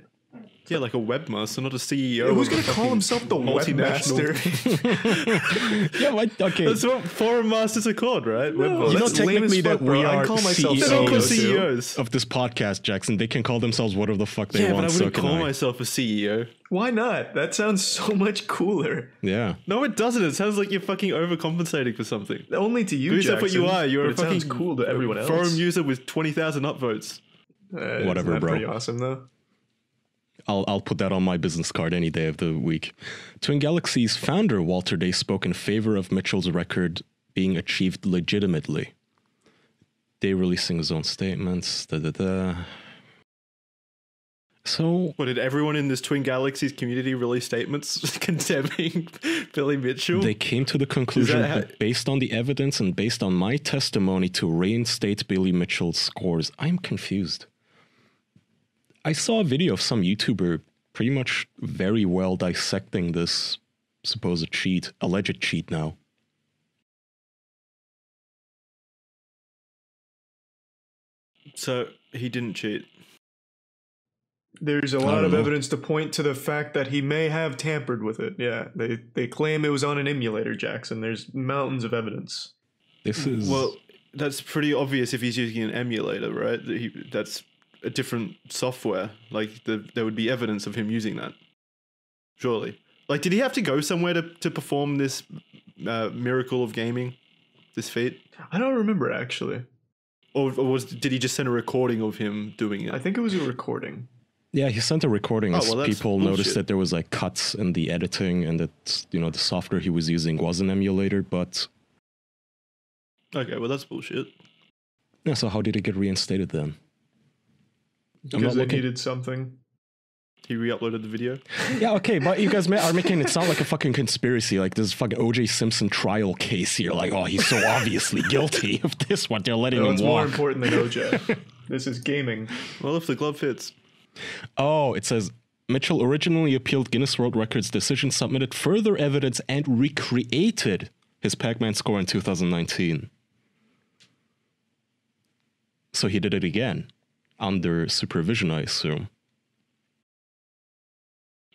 Yeah, like a webmaster, not a CEO. Who's going to call himself the multinational- webmaster? yeah, what- okay. That's what forum masters are called, right? No, you know, that's technically that fuck, we are call myself They're not called CEOs CEOs. of this podcast, Jackson. They can call themselves whatever the fuck they Yeah, but want. I wouldn't can call I. myself a CEO. Why not? That sounds so much cooler. Yeah. No, it doesn't. It sounds like you're fucking overcompensating for something. Only to you, Who yourself what you are. You're a fucking cool to everyone else. forum user with 20,000 upvotes. Uh, Whatever, bro. Pretty awesome, though. I'll, I'll put that on my business card any day of the week. Twin Galaxies' founder, Walter Day, spoke in favor of Mitchell's record being achieved legitimately. Day releasing his own statements. Da, da, da. So, What did everyone in this Twin Galaxies community release statements condemning Billy Mitchell? they came to the conclusion how- that based on the evidence and based on my testimony to reinstate Billy Mitchell's scores, I'm confused. I saw a video of some YouTuber pretty much very well dissecting this supposed cheat, alleged cheat now. So he didn't cheat. There's a lot of know. evidence to point to the fact that he may have tampered with it. Yeah, they they claim it was on an emulator, Jackson. There's mountains of evidence. This is Well, that's pretty obvious if he's using an emulator, right? That he, that's a different software. Like the, there would be evidence of him using that. Surely. Like, did he have to go somewhere to, to perform this uh, miracle of gaming, this feat, I don't remember actually. or, or was did he just send a recording of him doing it? I think it was a recording. yeah. He sent a recording Oh, as well, that's people noticed that there was like cuts in the editing and that you know the software he was using was an emulator. But okay, well that's bullshit. yeah, so how did he get reinstated then? I'm Because they looking. needed something. He re-uploaded the video. Yeah, okay, but you guys ma- are making it sound like a fucking conspiracy, like this fucking OJ Simpson trial case here. Like, oh, he's so obviously guilty of this. What they're letting No, him it's more important than OJ. this is gaming. Well, if the glove fits. Oh, it says Mitchell originally appealed Guinness World Records decision, submitted further evidence, and recreated his Pac-Man score in 2019. So he did it again, under supervision, I assume.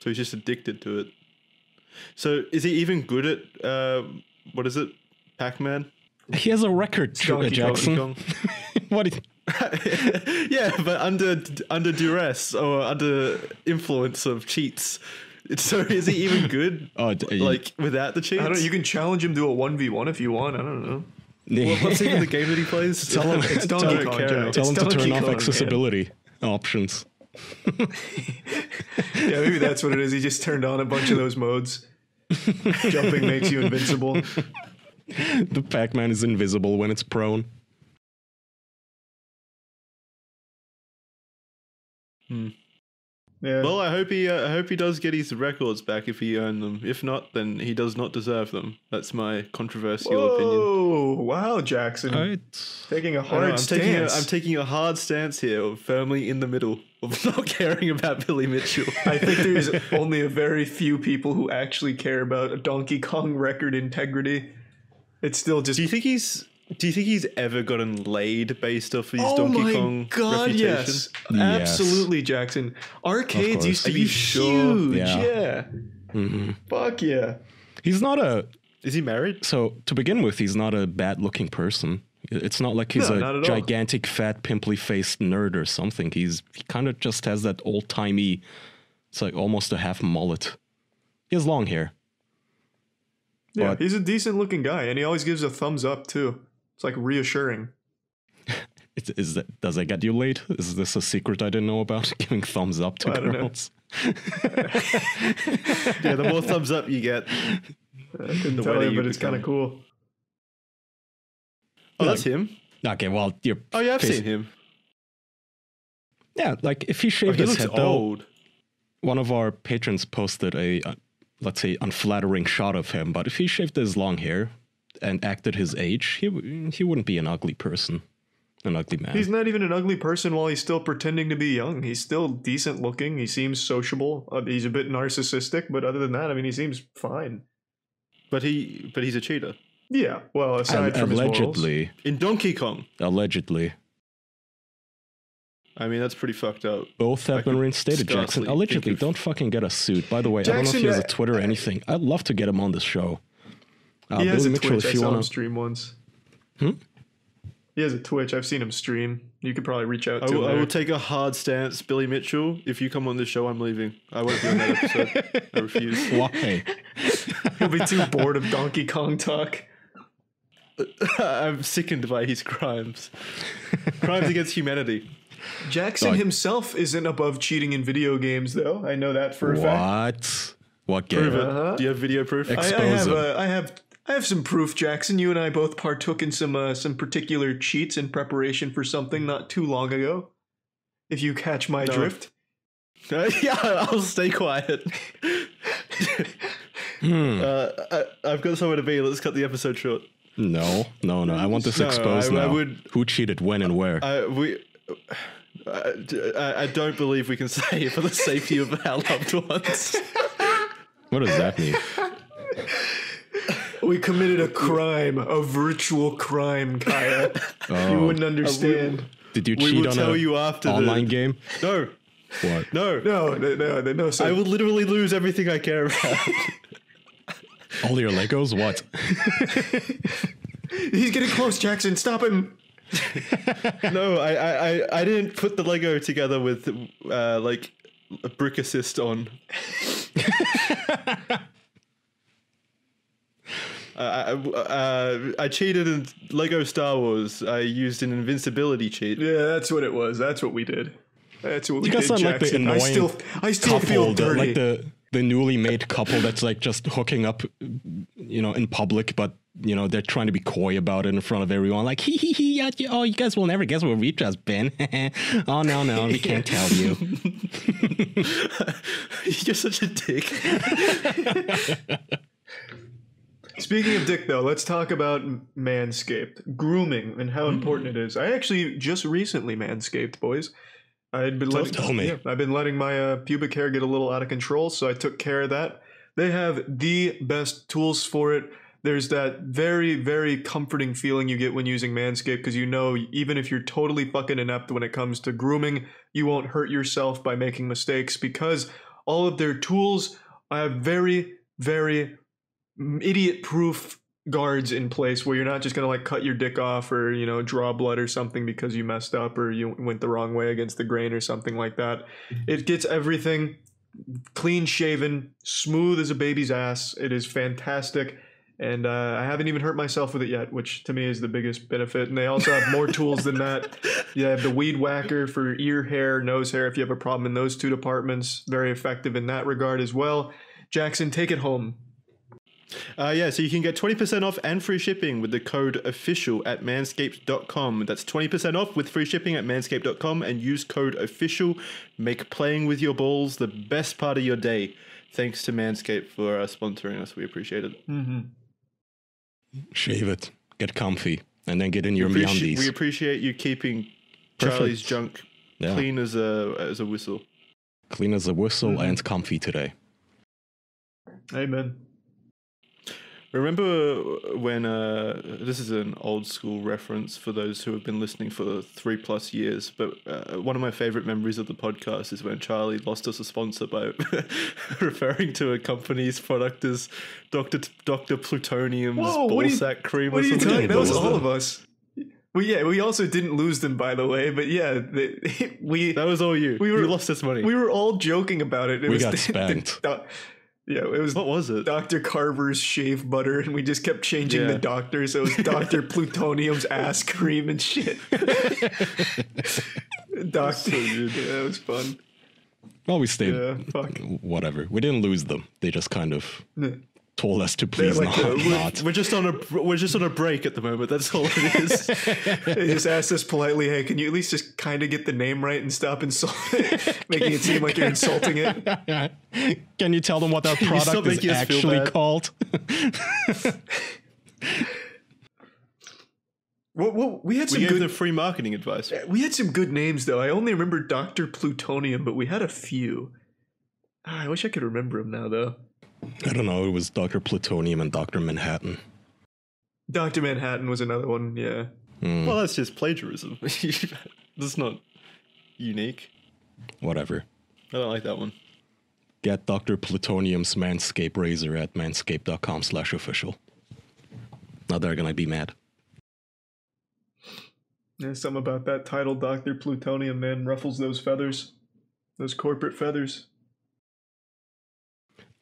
So he's just addicted to it. So is he even good at uh, what is it, Pac-Man? He has a record, J- Donkey Jackson. Donkey what? is- yeah, but under under duress or under influence of cheats. So is he even good? Oh, d- like without the cheats? I don't. You can challenge him to a one v one if you want. I don't know. What- What's even the game that he plays? Tell him- It's tell Donkey him- Kong. care. Tell It's him to Donkey turn off Kong, man. accessibility options. Yeah, maybe that's what it is. He just turned on a bunch of those modes. Jumping makes you invincible. The Pac-Man is invisible when it's prone. Hmm. Yeah. Well, I hope he uh, I hope he does get his records back if he earned them. If not, then he does not deserve them. That's my controversial opinion. Whoa! Wow, Jackson, Right. taking a I know, hard I'm taking a, stance. I'm taking a hard stance here, firmly in the middle of not caring about Billy Mitchell. I think there's only a very few people who actually care about a Donkey Kong record integrity. It's still just Do you think he's Do you think he's ever gotten laid based off his Oh Donkey my Kong god, reputation? yes. Yes. Absolutely, Jackson. Arcades used to Are be you sure? huge. Yeah. Yeah. hmm Fuck yeah. He's not a Is he married? so to begin with. He's not a bad-looking person. It's not like he's No, a at all. gigantic, fat, pimply-faced nerd or something. He's he kind of just has that old-timey. It's like almost a half mullet. He has long hair. Yeah, But- he's a decent looking guy, and he always gives a thumbs up too. It's like reassuring. Is, is that does that get you laid? Is this a secret I didn't know about? Giving thumbs up to I girls. Yeah, the more thumbs up you get. I couldn't The tell you, you but it's kind of cool. Oh, that's him. Okay, well, you're Oh yeah, I've face- seen him. Yeah, like if he Oh, shaved he his looks head though, one of our patrons posted a, uh, let's say, unflattering shot of him. But if he shaved his long hair and acted his age, he he wouldn't be an ugly person, an ugly man. He's not even an ugly person while he's still pretending to be young. He's still decent looking. He seems sociable. Uh, he's a bit narcissistic, but other than that, I mean, he seems fine. But he but he's a cheater. Yeah, well, aside Al- from his morals. allegedly, In Donkey Kong. allegedly, I mean that's pretty fucked up. both have I been reinstated. Jackson, allegedly, don't fucking get us sued. By the way, I don't know if he has a uh, Twitter or anything. I'd love to get him on this show. Uh, He has Billy a Mitchell, Twitch. I saw him want to. stream once. Hmm? He has a Twitch. I've seen him stream. You could probably reach out I to will, him. I will take a hard stance, Billy Mitchell. If you come on this show, I'm leaving. I won't be on that episode. I refuse. Why? He'll be too bored of Donkey Kong talk. I'm sickened by his crimes. crimes against humanity. Jackson Dog. himself isn't above cheating in video games, though. I know that for a fact. What? What Prove game? it. Uh-huh. Do you have video proof? I, I Expose have, him. uh, I have, I have some proof, Jackson. You and I both partook in some, uh, some particular cheats in preparation for something not too long ago. If you catch my No. drift. yeah, I'll stay quiet. Hmm. uh, I, I've got somewhere to be. Let's cut the episode short. No, no, no. I want this No, exposed I- I now. would- Who cheated when and where? I, we, I, I- I don't believe we can say for the safety of our loved ones. What does that mean? We committed a crime, a virtual crime, Kaya. you wouldn't understand. Did you We cheat will on tell a you after the- online game? No, What? no, No, no, no, no. so I will literally lose everything I care about. All your Legos? What? He's getting close, Jackson. Stop him. no, I, I, I, I didn't put the Lego together with uh, like a brick assist on. I, I, uh, I cheated in Lego Star Wars. I used an invincibility cheat. Yeah, that's what it was. That's what we did. That's what we You guys did, sound like the Jackson. I still, I still feel couple, the, dirty. like the the newly made couple that's like just hooking up, you know, in public, but you know they're trying to be coy about it in front of everyone. Like, hee hee hee, yeah, yeah, oh, you guys will never guess where we've just been. oh no, no, we can't tell you. You're such a dick. Speaking of dick, though, let's talk about Manscaped grooming and how important it is. I actually just recently manscaped, boys. I had been letting tell me. yeah, I've been letting my uh, pubic hair get a little out of control, so I took care of that. They have the best tools for it. There's that very, very comforting feeling you get when using Manscaped because you know even if you're totally fucking inept when it comes to grooming, you won't hurt yourself by making mistakes because all of their tools have very, very idiot proof guards in place where you're not just going to like cut your dick off or you know draw blood or something because you messed up or you went the wrong way against the grain or something like that it gets everything clean shaven smooth as a baby's ass it is fantastic and uh, I haven't even hurt myself with it yet, which to me is the biggest benefit. And they also have more tools than that. You have the weed whacker for ear hair, nose hair. If you have a problem in those two departments, very effective in that regard as well. Jackson, take it home. Uh, yeah, so you can get 20% off and free shipping with the code official at manscaped.com. That's 20% off with free shipping at manscaped.com and use code official. Make playing with your balls the best part of your day. Thanks to Manscaped for uh, sponsoring us. We appreciate it. Shave it, get comfy, and then get in your Appreci- meundies. we appreciate you keeping Perfect. Charlie's junk Yeah. clean as a as a whistle. Clean as a whistle and comfy today. Amen. Remember when uh, this is an old school reference for those who have been listening for three plus years, but uh, one of my favorite memories of the podcast is when Charlie lost us a sponsor by referring to a company's product as Doctor Doctor Plutonium's Whoa, what you- ballsack cream What or are you something. talking? That was all of us. Well, yeah, we also didn't lose them, by the way. But yeah, the, we That was all you. We were- you lost this money. we were all joking about it. it We was got the- spanked. the- yeah, it was what was it? Dr. Carver's shave butter, and we just kept changing the Yeah. doctor, so it was Dr. Plutonium's ass cream and shit. doctor, yeah, it was fun. Well, we stayed. Yeah, fuck. Whatever. We didn't lose them. They just kind of told us to please like, not. uh, we're- not. We're just on a we're just on a break at the moment. That's all it is. They just asked us politely, "Hey, can you at least just kind of get the name right and stop insulting, making it seem like you're insulting it?" Can you tell them what that product is making us feel actually called? Well, well we had some gave good them free marketing advice. We had some good names though. I only remember Doctor Plutonium, but we had a few. Ah, I wish I could remember them now though. I don't know. It was Dr. Plutonium and Dr. Manhattan. Doctor Manhattan was another one. Yeah. Hmm. Well, that's just plagiarism. that's not unique. Whatever. I don't like that one. Get Dr. Plutonium's Manscape razor at manscape.com slash official. Now they're gonna be mad. There's something about that title, Doctor Plutonium, man, ruffles those feathers, those corporate feathers.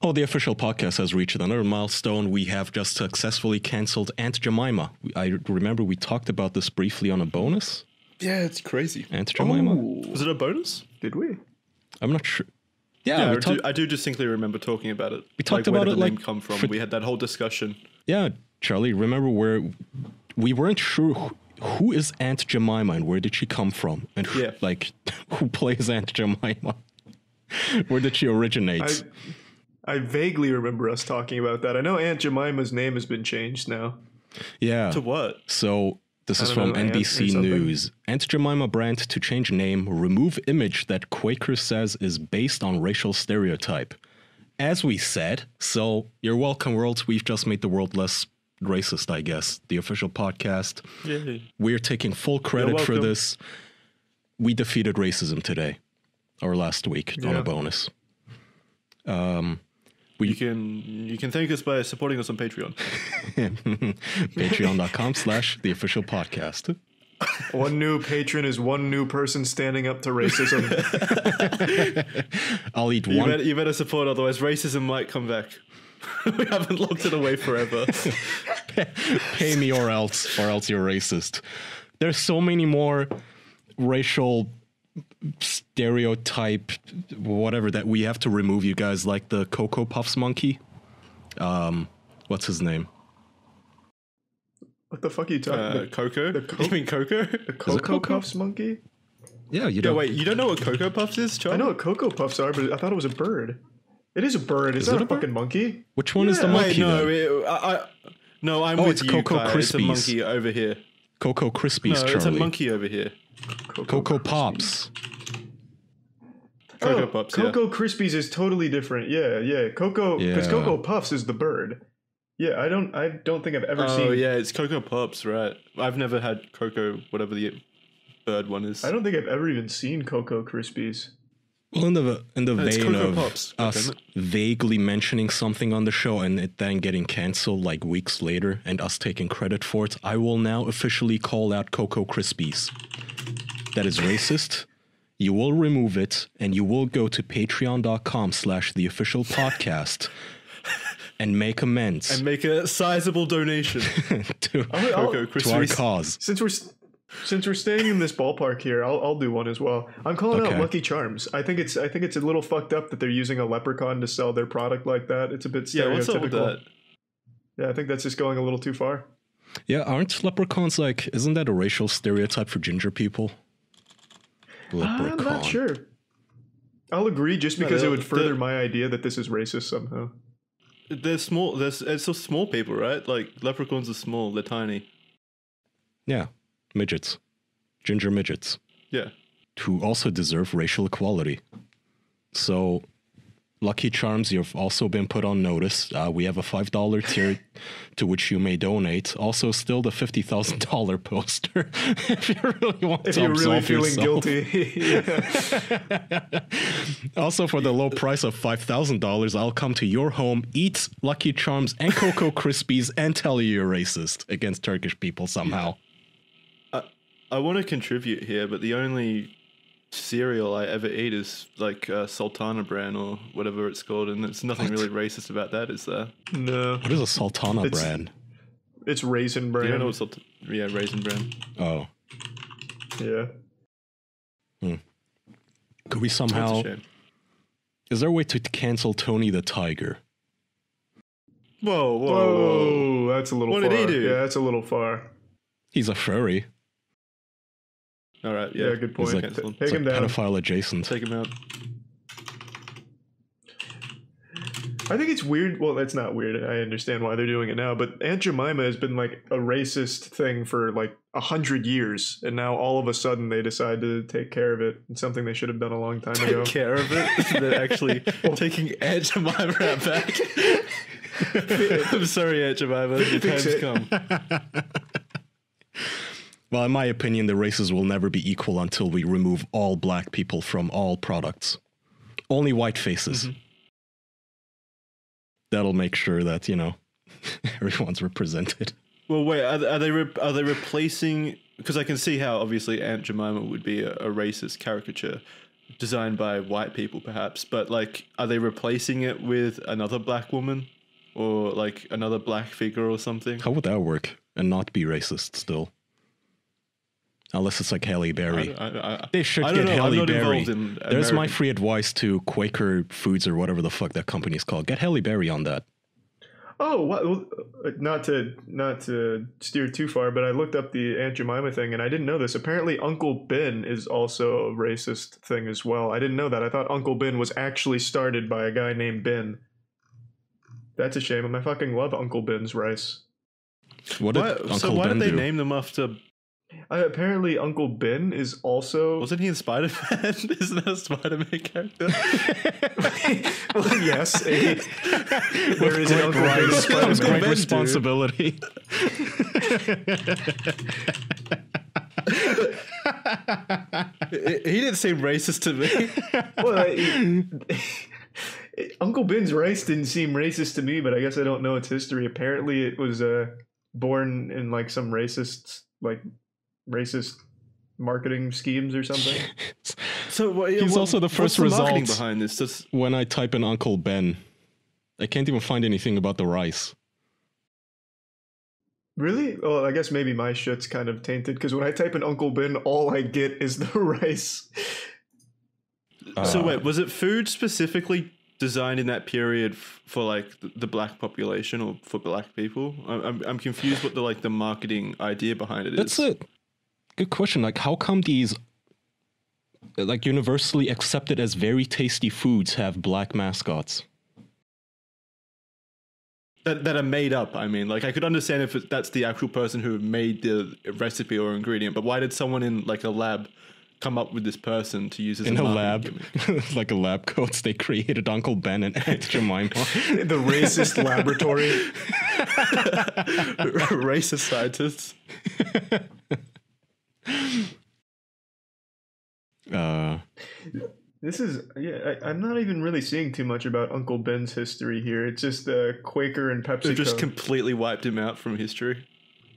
Oh, the official podcast has reached another milestone. We have just successfully canceled Aunt Jemima. I remember we talked about this briefly on a bonus. Yeah, it's crazy. Aunt Jemima? Oh. Was it a bonus? Did we? I'm not sure. Yeah, Yeah, we I, do, I do distinctly remember talking about it. We talked like, where about did it, the name like, come from. for- we had that whole discussion. Yeah, Charlie, remember where we weren't sure who, who is Aunt Jemima and where did she come from? And who- Yeah. like who plays Aunt Jemima? where did she originate? I I vaguely remember us talking about that. I know Aunt Jemima's name has been changed now. yeah. To what? So This is from know, NBC something? News. Aunt Jemima brand to change name, remove image that Quaker says is based on racial stereotype. As we said, so you're welcome, world. We've just made the world less racist, I guess. The official podcast. Yay. We're taking full credit for this. We defeated racism today, or last week on a bonus. Um, You can you can thank us by supporting us on Patreon. Patreon.com slash the official podcast. One new patron is one new person standing up to racism. I'll eat You one. better, you better support, otherwise racism might come back. we haven't locked it away forever. pay me or else or else you're racist there's so many more racial stereotype whatever that we have to remove you guys like the cocoa puffs monkey um what's his name what the fuck are you talking Uh, about? Coco? co- you mean Coco? Cocoa Coco? Puffs monkey? yeah you don't Yeah, wait, you don't know what Cocoa Puffs is, Charlie? I know what Cocoa Puffs are, but I thought it was a bird. It is a bird. It's Is not it a a fucking monkey. which one is the monkey Wait, no, it, I, I, no, I'm Oh, with it's you, Cocoa Kai. It's a monkey over here. cocoa No, crispies it's a monkey over here. Cocoa pops Cocoa oh, Puffs, yeah. Cocoa Krispies is totally different. Yeah, yeah. Cocoa, because Yeah. Cocoa Puffs is the bird. Yeah, I don't, I don't think I've ever Oh, seen. Oh yeah, it's Cocoa Pops, right. I've never had Cocoa, whatever the bird one is. I don't think I've ever even seen Cocoa Krispies. well in the in the It's vein Cocoa of Pops, us isn't vaguely mentioning something on the show and it then getting canceled like weeks later and us taking credit for it i will now officially call out cocoa krispies that is racist you will remove it and you will go to patreon.com slash the official podcast and make amends and make a sizable donation. to, I'll- I'll- Cocoa to our Krispies. cause since we're since we're staying in this ballpark here, I'll, I'll do one as well. I'm calling Okay. out Lucky Charms. I think it's I think it's a little fucked up that they're using a leprechaun to sell their product like that. It's a bit yeah, stereotypical. what's up with that? Yeah, I think that's just going a little too far. Yeah aren't leprechauns like isn't that a racial stereotype for ginger people leprechaun I'm not sure. I'll agree just No, because it would further my idea that this is racist somehow. They're small. They're, s- it's just small people, right? Like leprechauns are small. They're tiny. yeah midgets ginger midgets Yeah. who also deserve racial equality. So, Lucky Charms, you've also been put on notice. Uh, we have a $5 tier to which you may donate. Also, still the $50,000 poster if you really want If to you're really absolve feeling yourself. guilty. Also, for the low price of $5,000, I'll come to your home, eat Lucky Charms and Cocoa Krispies, and tell you you're racist against Turkish people somehow. I want to contribute here, but the only cereal I ever eat is like uh, Sultana Bran or whatever it's called, and there's nothing really racist about that, is there? no, What is a Sultana It's- brand? it's raisin You brand. don't know what Sultana? Yeah, raisin brand. Oh. yeah. Hmm. Could we somehow. Is there a way to cancel Tony the Tiger? Whoa, whoa, Whoa, whoa! that's a little What far. did he do? Yeah, that's a little far. He's a furry. All right, Yeah, yeah, good He's point. like, Take it's him like down. pedophile adjacent. Take him out. I think it's weird. Well, it's not weird. I understand why they're doing it now, but Aunt Jemima has been like a racist thing for like a hundred years, and now all of a sudden they decide to take care of it. It's something they should have done a long time ago. Take care of it. They're actually taking Aunt Jemima out back. I'm sorry, Aunt Jemima. Your Fix time's come. Well, in my opinion, the races will never be equal until we remove all black people from all products. Only white faces. Mm-hmm. That'll make sure that, you know, everyone's represented. Well, wait. Are, are they re- are they replacing? Because I can see how obviously Aunt Jemima would be a, a racist caricature designed by white people, perhaps. But like, are they replacing it with another black woman or like another black figure or something? How would that work and not be racist still? Unless it's like Halle Berry. I, I, I, They should I get know. Halle Berry. There's my free advice to Quaker Foods or whatever the fuck that company's called. Get Halle Berry on that. Oh, well, uh, not to not to steer too far, but I looked up the Aunt Jemima thing, and I didn't know this. Apparently, Uncle Ben is also a racist thing as well. I didn't know that. I thought Uncle Ben was actually started by a guy named Ben. That's a shame. I fucking love Uncle Ben's rice. What did Why, Uncle so why Ben did they do? name them after Uh, apparently, Uncle Ben is also. Wasn't he in Spider Man? Isn't that a Spider Man character? well, yes, a, there is an Uncle Ben Spider-Man. great Ben, responsibility. he didn't seem racist to me. Well, Uncle Ben's race didn't seem racist to me, but I guess I don't know its history. Apparently, it was uh, born in like some racist, like racist marketing schemes or something. So what, He's what- also the what's first the marketing result. behind this. Just, when I type in Uncle Ben, I can't even find anything about the rice. Really? Well, I guess maybe my shit's kind of tainted because when I type in Uncle Ben, all I get is the rice. so Uh, wait, was it food specifically designed in that period f- for like the, the black population or for black people? I'm, I'm I'm confused what the like the marketing idea behind it is. That's a good question. Like, how come these, like, universally accepted as very tasty foods have black mascots? that that are made up. I mean, like I could understand if it, that's the actual person who made the recipe or ingredient, but why did someone in like a lab come up with this person to use as In a a lab, like a lab coats, they created Uncle Ben and Aunt Jemima. the racist laboratory. Racist scientists. Uh, This is yeah. I, I'm not even really seeing too much about Uncle Ben's history here. It's just uh, Quaker and Pepsi. They've just completely wiped him out from history.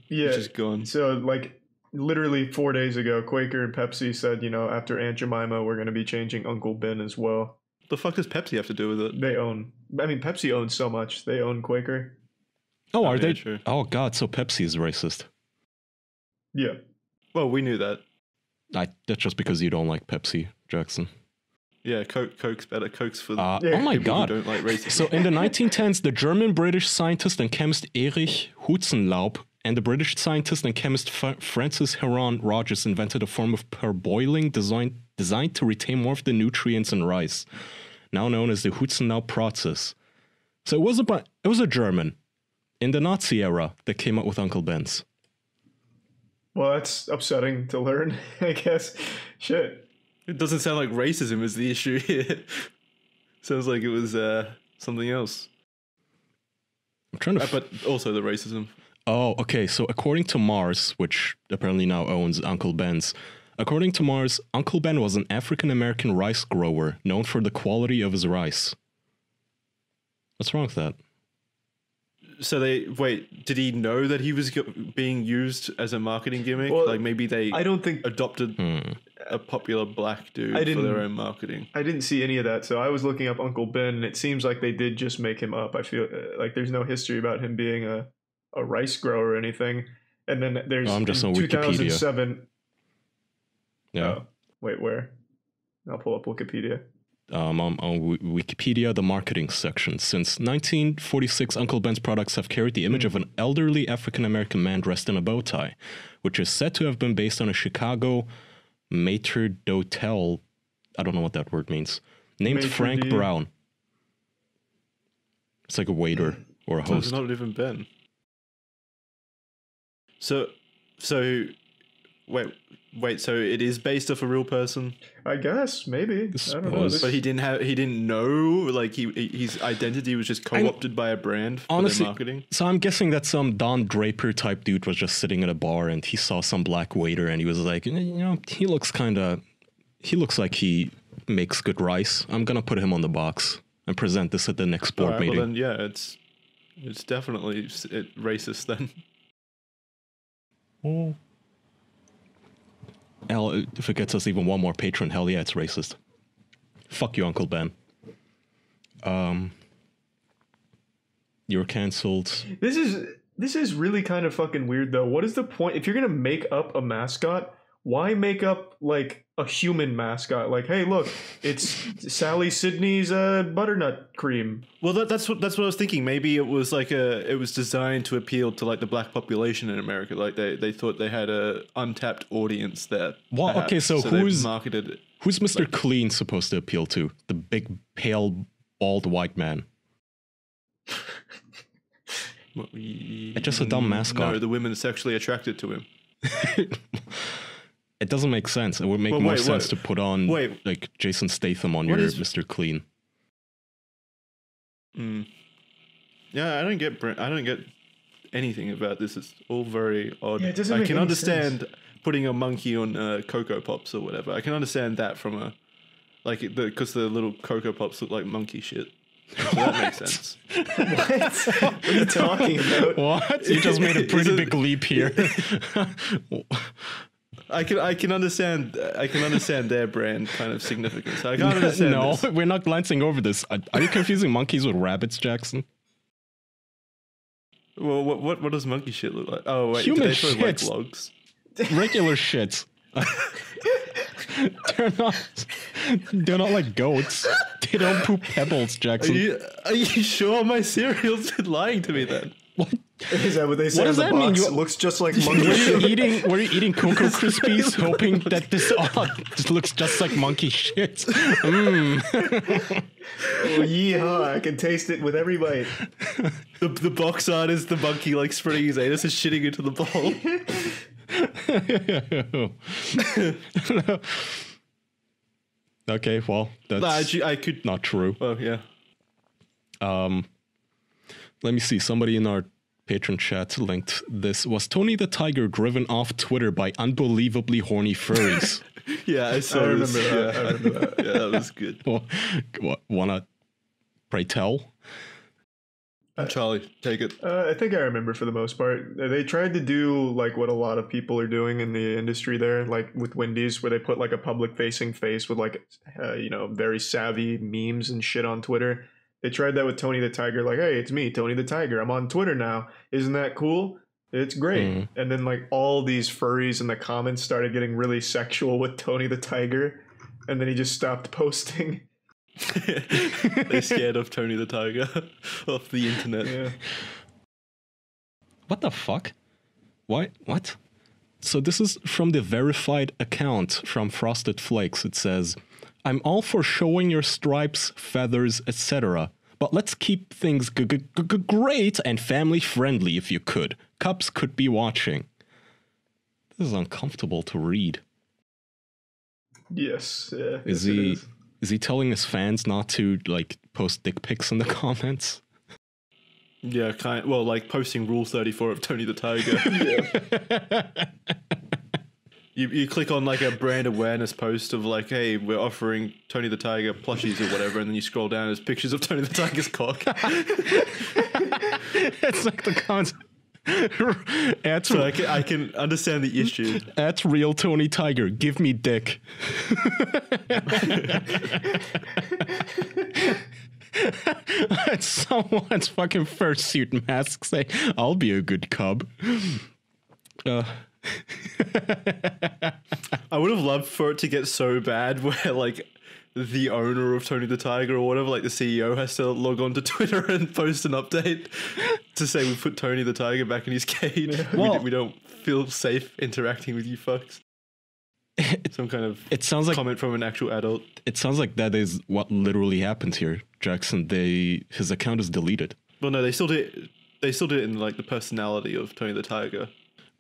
yeah. Just gone. So like literally four days ago, Quaker and Pepsi said, you know, after Aunt Jemima, we're going to be changing Uncle Ben as well. The fuck does Pepsi have to do with it? They own. I mean, Pepsi owns so much. They own Quaker. oh, are yeah, they? true. Oh God, so Pepsi is racist. Yeah. Well, we knew that. I, that's just because you don't like Pepsi, Jackson. Yeah, Coke, Coke's better. Coke's for Uh, Yeah, oh my people God. who don't like racism. So in the 1910s, the German-British scientist and chemist Erich Huzenlaub and the British scientist and chemist Fa- Francis Heron Rogers invented a form of parboiling designed designed to retain more of the nutrients in rice, now known as the Huzenlaub process. So it was a it was a German in the Nazi era that came up with Uncle Ben's. Well, that's upsetting to learn. I guess. Shit. It doesn't sound like racism is the issue here. Sounds like it was uh, something else. I'm trying to Uh, but also the racism. Oh, okay. So according to Mars, which apparently now owns Uncle Ben's, according to Mars, Uncle Ben was an African American rice grower known for the quality of his rice. What's wrong with that? So they wait. Did he know that he was being used as a marketing gimmick? Well, like maybe they I don't think adopted a popular black dude I for didn't- their own marketing. I didn't see any of that. So I was looking up Uncle Ben, and it seems like they did just make him up. I feel uh, like there's no history about him being a a rice grower or anything. And then there's Oh, I'm just in on Wikipedia. 2007. Yeah. Oh, wait, where? I'll pull up Wikipedia. Um, on, on Wikipedia, the marketing section. Since 1946, Uncle Ben's products have carried the image of an elderly African American man dressed in a bow tie, which is said to have been based on a Chicago maitre d'hotel. I don't know what that word means. Named Maitre Frank d'. Brown. It's like a waiter or a host. it's not even Ben. So, so, wait, wait. So it is based off a real person, I guess maybe. I don't know. But he didn't have. He didn't know. Like he, he- his identity was just co-opted by a brand for honestly- their marketing. So I'm guessing that some Don Draper type dude was just sitting at a bar and he saw some black waiter and he was like, you know, he looks kind of, he looks like he makes good rice. I'm gonna put him on the box and present this at the next board Alright, meeting. well then, yeah, it's it's definitely it, racist then. Hell, if it gets us even one more patron, hell yeah, it's racist. Fuck you, Uncle Ben. Um, you're cancelled. This is this is really kind of fucking weird though. What is the point if you're gonna make up a mascot? Why make up like a human mascot? Like, hey, look, it's Sally Sydney's uh, butternut cream. Well, that, that's what that's what I was thinking. Maybe it was like a it was designed to appeal to like the black population in America. Like they, they thought they had a untapped audience there. Well, okay, perhaps, so who's- marketed? Who's Mr. Clean supposed to appeal to? The big, pale, bald white man. It's just a dumb mascot. No, mascot. the women sexually attracted to him. it doesn't make sense. It would make Well, more wait, sense wait. to put on Wait. like Jason Statham on What your is- Mr. Clean. Mm. Yeah, I don't get. I don't get anything about this. It's all very odd. Yeah, it doesn't I make can any understand putting a monkey on uh, Cocoa Pops or whatever. I can understand that from a like because the little Cocoa Pops look like monkey shit. So that makes sense. what are you talking about? What? You just made a pretty big leap here. I can I can understand I can understand their brand kind of significance. I can't understand. no, this. we're not glancing over this. Are are you confusing monkeys with rabbits, Jackson? Well, what, what what does monkey shit look like? Oh wait, Human throw like shit. logs? Regular shit. they're not. They're not like goats. They don't poop pebbles, Are Jackson. you are you sure my cereal's lying to me then? Is that what they say What does that mean? box? You- It looks just like monkey Were you shit. eating? Were you eating Cocoa Krispies, hoping that this this looks just like monkey shit? Oh, yeehaw, I can taste it with every bite. The the box art is the monkey like spreading his anus and shitting into the bowl. okay, well, that's Nah, I could. not true. Oh yeah. Um, let me see. Somebody in our patron chat linked this. Was Tony the Tiger driven off Twitter by unbelievably horny furries? Yeah, I saw I this. remember that. Yeah, I remember that. yeah, that was good. Well, wa- wanna pray tell? Charlie, take it. Uh, I think I remember for the most part. They tried to do like what a lot of people are doing in the industry there, like with Wendy's, where they put like a public facing face with like, uh, you know, very savvy memes and shit on Twitter. They tried that with Tony the Tiger, like, hey, it's me, Tony the Tiger. I'm on Twitter now. Isn't that cool? It's great. Mhm. And then like all these furries in the comments started getting really sexual with Tony the Tiger. And then he just stopped posting. They're scared of Tony the Tiger off the internet. Yeah. What the fuck? Why? What? So this is from the verified account from Frosted Flakes. It says, "I'm all for showing your stripes, feathers, etc. But let's keep things g- g- g- g- great and family friendly if you could. Cubs could be watching." This is uncomfortable to read. Yes. Yeah. Is yes, he is. is he telling his fans not to like post dick pics in the comments? Yeah, kind well, like posting Rule Thirty Four of Tony the Tiger. You, you click on like a brand awareness post of like, hey, we're offering Tony the Tiger plushies or whatever, and then you scroll down, there's pictures of Tony the Tiger's cock. it's like the concept. Add So I can, I can understand the issue. At real Tony Tiger, give me dick. It's someone's fucking fursuit mask saying, I'll be a good cub. Uh, I would have loved for it to get so bad where like the owner of Tony the Tiger or whatever, like the CEO, has to log on to Twitter and post an update to say we put Tony the Tiger back in his cage. we, Well- we don't feel safe interacting with you fucks. Some kind of it sounds like comment from an actual adult. it sounds like that is what literally happened here, Jackson. They his account is deleted. Well, no, they still did. They still did it in like the personality of Tony the Tiger.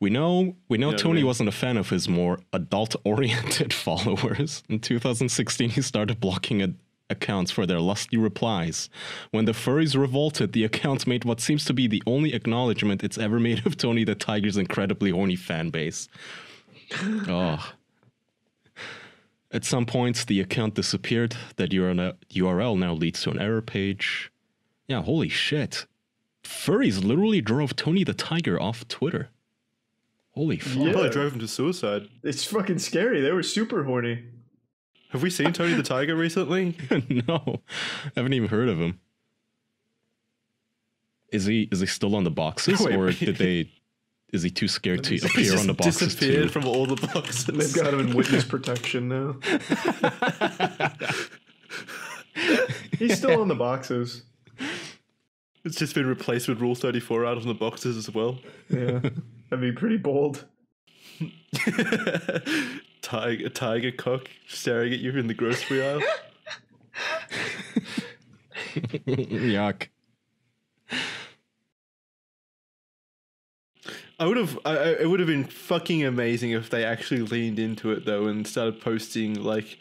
We know we know Yeah, Tony wasn't a fan of his more adult-oriented followers. In 2016, he started blocking ad- accounts for their lusty replies. When the furries revolted, the account made what seems to be the only acknowledgement it's ever made of Tony the Tiger's incredibly horny fan base. oh. At some point, the account disappeared. That URL now leads to an error page. Yeah, holy shit. Furries literally drove Tony the Tiger off Twitter. Holy fuck. Yeah. Probably drove him to suicide. It's fucking scary. They were super horny. Have we seen Tony the Tiger recently? no, haven't even heard of him. Is he is he still on the boxes, Wait, or did they? Is he too scared to He's appear on the boxes disappeared too? from all the boxes. They've got him in witness protection now. He's still on the boxes. It's just been replaced with Rule 34 out of the boxes as well. Yeah. That'd be pretty bold. tiger, tiger cock staring at you in the grocery aisle. Yuck. I would have. I, I- it would have been fucking amazing if they actually leaned into it though and started posting like,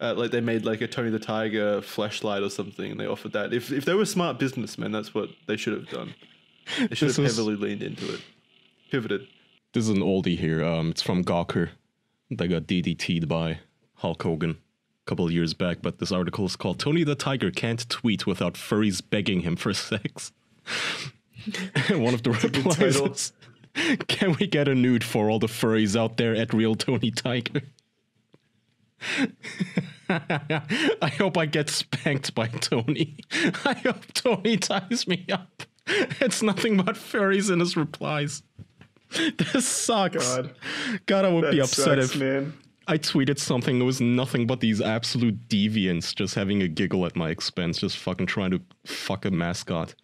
uh, like they made like a Tony the Tiger flashlight or something, and they offered that. If if they were smart businessmen, that's what they should have done. They should This have was- heavily leaned into it, pivoted. This is an oldie here. Um, it's from Gawker. They got DDT'd by Hulk Hogan a couple of years back, but this article is called Tony the Tiger Can't Tweet Without Furries Begging Him for Sex. One of the replies is, Can we get a nude for all the furries out there at Real Tony Tiger? I hope I get spanked by Tony. I hope Tony ties me up. It's nothing but furries in his replies. This sucks. God, God, I would that be upset sucks, if man. I tweeted something It was nothing but these absolute deviants just having a giggle at my expense, just fucking trying to fuck a mascot.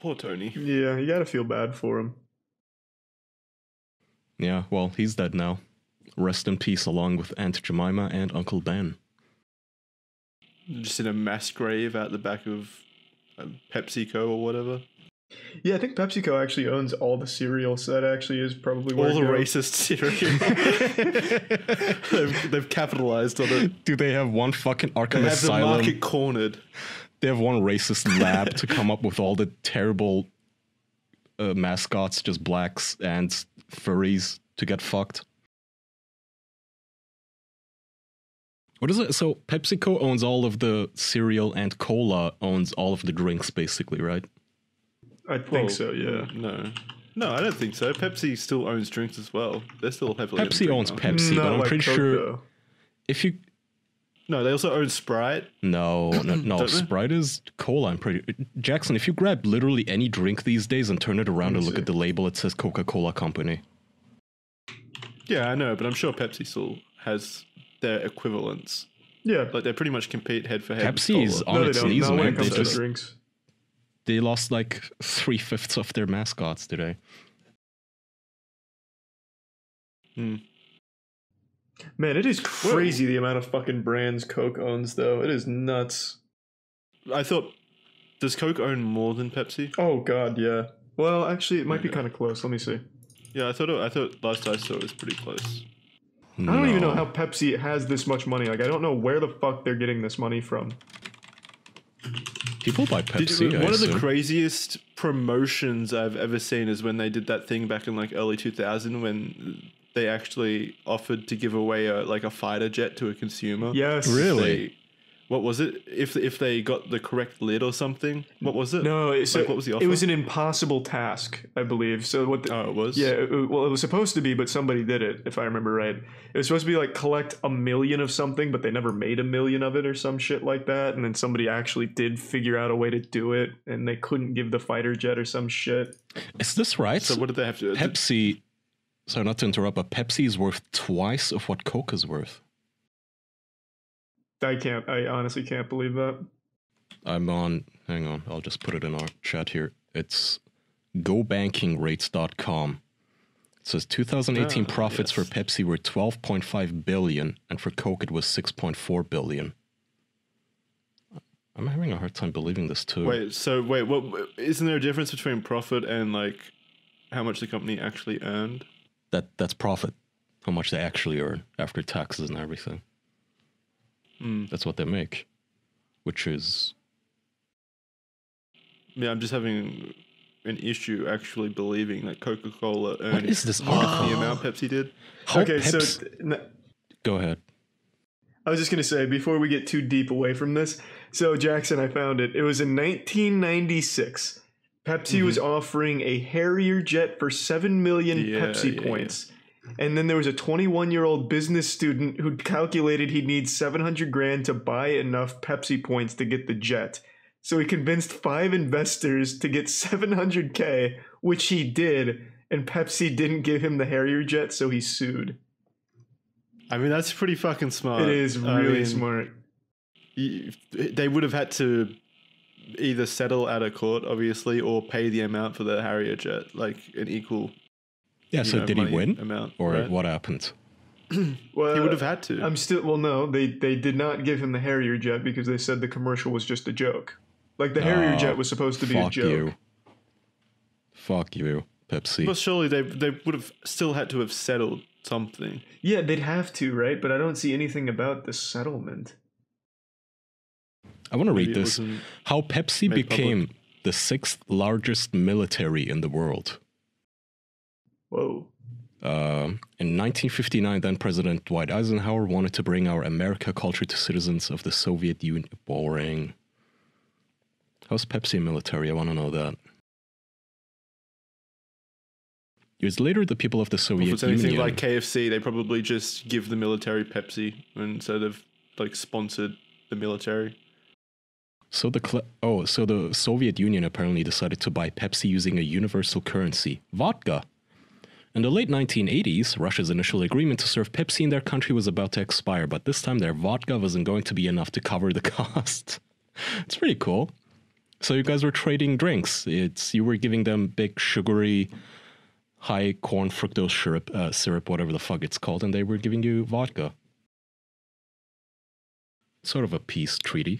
Poor Tony. Yeah, you gotta feel bad for him. Yeah, well, he's dead now. Rest in peace, along with Aunt Jemima and Uncle Ben. Just in a mass grave out the back of um, PepsiCo or whatever. Yeah, I think PepsiCo actually owns all the cereal, so that actually is probably where All the goes. racist cereal. they've, they've capitalized on it. Do they have one fucking Arkham They Arkham have the market cornered. They have one racist lab to come up with all the terrible uh, mascots, just blacks and furries to get fucked. What is it? So PepsiCo owns all of the cereal and Cola owns all of the drinks, basically, right? I think Well, so. Yeah. No. No, I don't think so. Pepsi still owns drinks as well. They're still heavily. Pepsi owns market. Pepsi, Not but I'm like pretty Coke, sure though. if you No, they also own Sprite. no no no Sprite is cola. I'm pretty Jackson. If you grab literally any drink these days and turn it around and look see. at the label, it says Coca Cola Company. Yeah, I know, but I'm sure Pepsi still has their equivalents. Yeah. Like they pretty much compete head for head. with Pepsi is Cola. on no, they its don't. knees, Not when man. it They comes to just drinks. they lost like three fifths of their mascots today. Hmm. Man, it is crazy the amount of fucking brands Coke owns, though. It is nuts. I thought. Does Coke own more than Pepsi? Oh god, yeah. Well, actually, it might be kind of close. Let me see. Yeah, I thought. It, I thought last I saw it was pretty close. I don't even know how Pepsi has this much money. Like, I don't know where the fuck they're getting this money from. people buy Did Pepsi. you, I one of the craziest promotions I've ever seen is when they did that thing back in like early 2000 when they actually offered to give away a like a fighter jet to a consumer. Yes. Really? They, what was it? If if they got the correct lid or something? What was it? No, it, so Like, what was the it was an impossible task, I believe. So what? The, Oh, it was. Yeah, it- well, it was supposed to be, but somebody did it, if I remember right. It was supposed to be like collect a million of something, but they never made a million of it or some shit like that. And then somebody actually did figure out a way to do it, and they couldn't give the fighter jet or some shit. Is this right? So what did they have to? Uh, Pepsi. Sorry, not to interrupt, but Pepsi is worth twice of what Coke is worth. I can't. I honestly can't believe that. I'm on. Hang on, I'll just put it in our chat here. It's gobankingrates.com. It says 2018 Ah, profits for. Pepsi were 12.5 billion, and for Coke it was 6.4 billion. I'm having a hard time believing this too. Wait. So wait. What? Isn't there a difference between profit and like how much the company actually earned? That that's profit. How much they actually earn after taxes and everything. Hmm. That's what they make, which is Yeah, I'm just having an issue actually believing that Coca Cola earned is this half article? the amount Pepsi did. how okay, so Peps- th- n- go ahead. I was just gonna say before we get too deep away from this. So Jackson, I found it. It was in 1996. Pepsi was offering a Harrier jet for seven million Mm-hmm. Yeah, Pepsi yeah, points. And then there was a 21 year old business student who calculated he'd need 700 grand to buy enough Pepsi points to get the jet. So he convinced five investors to get 700k, which he did. And Pepsi didn't give him the Harrier jet, so he sued. I mean, that's pretty fucking smart. it is I really mean, smart. They would have had to either settle out of court, obviously, or pay the amount for the Harrier jet, like an equal. Yeah. So know, did he win, Amount, or right? what happened? Well, He would have had to. I'm still well. No, they they did not give him the Harrier jet because they said the commercial was just a joke. Like the Harrier Oh, jet ah, was supposed to be a joke. you. Fuck you, Pepsi. But surely they they would have still had to have settled something. Yeah, they'd have to, right? But I don't see anything about the settlement. I want to read this. How Pepsi made became the sixth largest military in the world. Whoa. Um, in 1959, then President Dwight Eisenhower wanted to bring our America culture to citizens of the Soviet Union. Boring. How's Pepsi military? I want to know that. Years later, the people of the If Soviet it's anything Union. like KFC, they probably just give the military Pepsi instead of like sponsored the military. So the cl- oh, so the Soviet Union apparently decided to buy Pepsi using a universal currency, vodka. In the late 1980s, Russia's initial agreement to serve Pepsi in their country was about to expire, but this time their vodka wasn't going to be enough to cover the cost. it's pretty cool. So you guys were trading drinks. It's you were giving them big sugary, high corn fructose syrup, uh, syrup, whatever the fuck it's called, and they were giving you vodka. Sort of a peace treaty.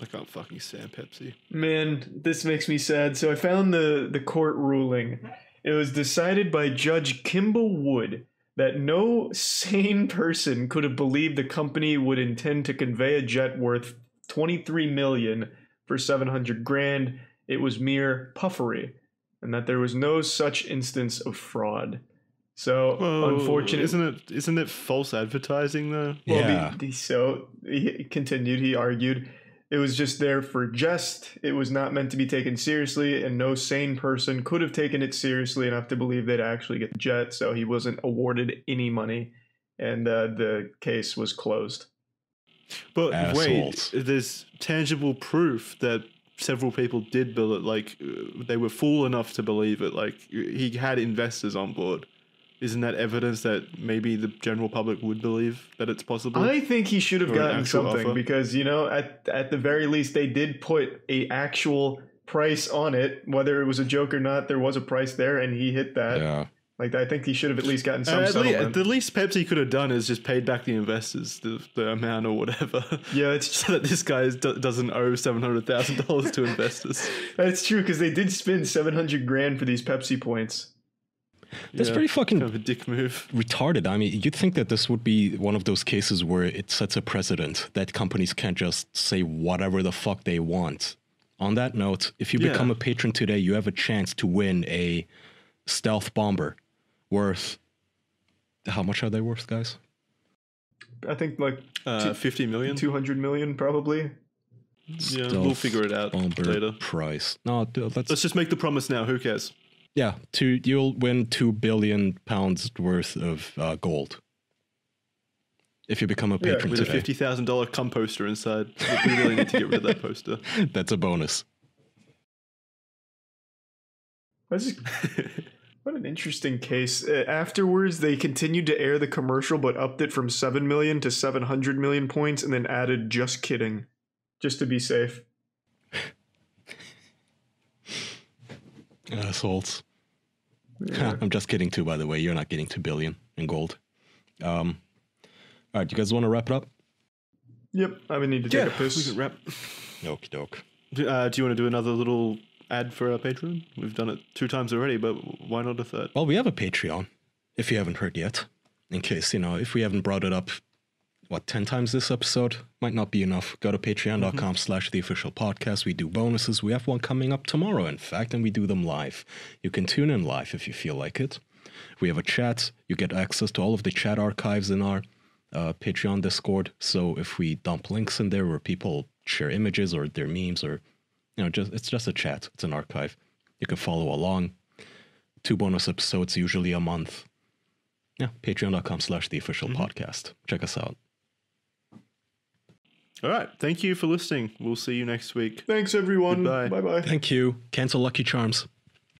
I can't fucking stand Pepsi. Man, this makes me sad. So I found the, the court ruling. It was decided by Judge Kimba Wood that no sane person could have believed the company would intend to convey a jet worth 23 million for 700 grand. It was mere puffery, and that there was no such instance of fraud. So Well, unfortunate, isn't it? Isn't it false advertising though? well, Yeah. the, the, so he continued. He argued it was just there for jest. It was not meant to be taken seriously, and no sane person could have taken it seriously enough to believe they'd actually get the jet. So he wasn't awarded any money, and uh, the case was closed. But Assholes. wait, there's tangible proof that several people did bill it. Like uh, they were fool enough to believe it. Like he had investors on board. Isn't that evidence that maybe the general public would believe that it's possible? I think he should have gotten something offer. because you know at at the very least they did put a actual price on it, whether it was a joke or not. There was a price there, and he hit that. Yeah. Like I think he should have at least gotten some Uh, at, le- settlement. the least Pepsi could have done is just paid back the investors the, the amount or whatever. yeah, it's so that this guy is, doesn't owe seven hundred thousand dollars to investors. That's true because they did spend seven hundred grand for these Pepsi points. That's pretty fucking kind of a dick move. retarded. I mean, you'd think that this would be one of those cases where it sets a precedent that companies can't just say whatever the fuck they want. On that note, if you Yeah. become a patron today, you have a chance to win a stealth bomber worth. How much are they worth, guys? I think like Uh, Fifty million. two hundred million probably. Yeah, we'll figure it out Bomber later. price. No, d- let's. Let's just make the promise now. Who cares? Yeah, two. You'll win two billion pounds worth of uh, gold if you become a patron Yeah, patron With a fifty thousand dollar cum poster inside. We really need to get rid of that poster. That's a bonus. That's just, what an interesting case. Uh, afterwards, they continued to air the commercial, but upped it from seven million to seven hundred million points, and then added "just kidding," just to be safe. Assholes. I'm just kidding too, by the way. You're not getting two billion in gold. Um, all right, you guys want to wrap it up? Yep, I would need to take a we can wrap. Okie doke. Uh, do you want to do another little ad for our Patreon? We've done it two times already, but why not a third? Well, we have a Patreon, if you haven't heard yet. In case, you know, if we haven't brought it up, what, 10 times this episode? Might not be enough. Go to patreon.com slash the official podcast. We do bonuses. We have one coming up tomorrow, in fact, and we do them live. You can tune in live if you feel like it. We have a chat. You get access to all of the chat archives in our uh, Patreon Discord. So if we dump links in there where people share images or their memes or, you know, just it's just a chat. It's an archive. You can follow along two bonus episodes usually a month yeah patreon.com slash the official podcast check us out All right. Thank you for listening. We'll see you next week. Thanks, everyone. Goodbye. Bye bye. thank you cancel lucky charms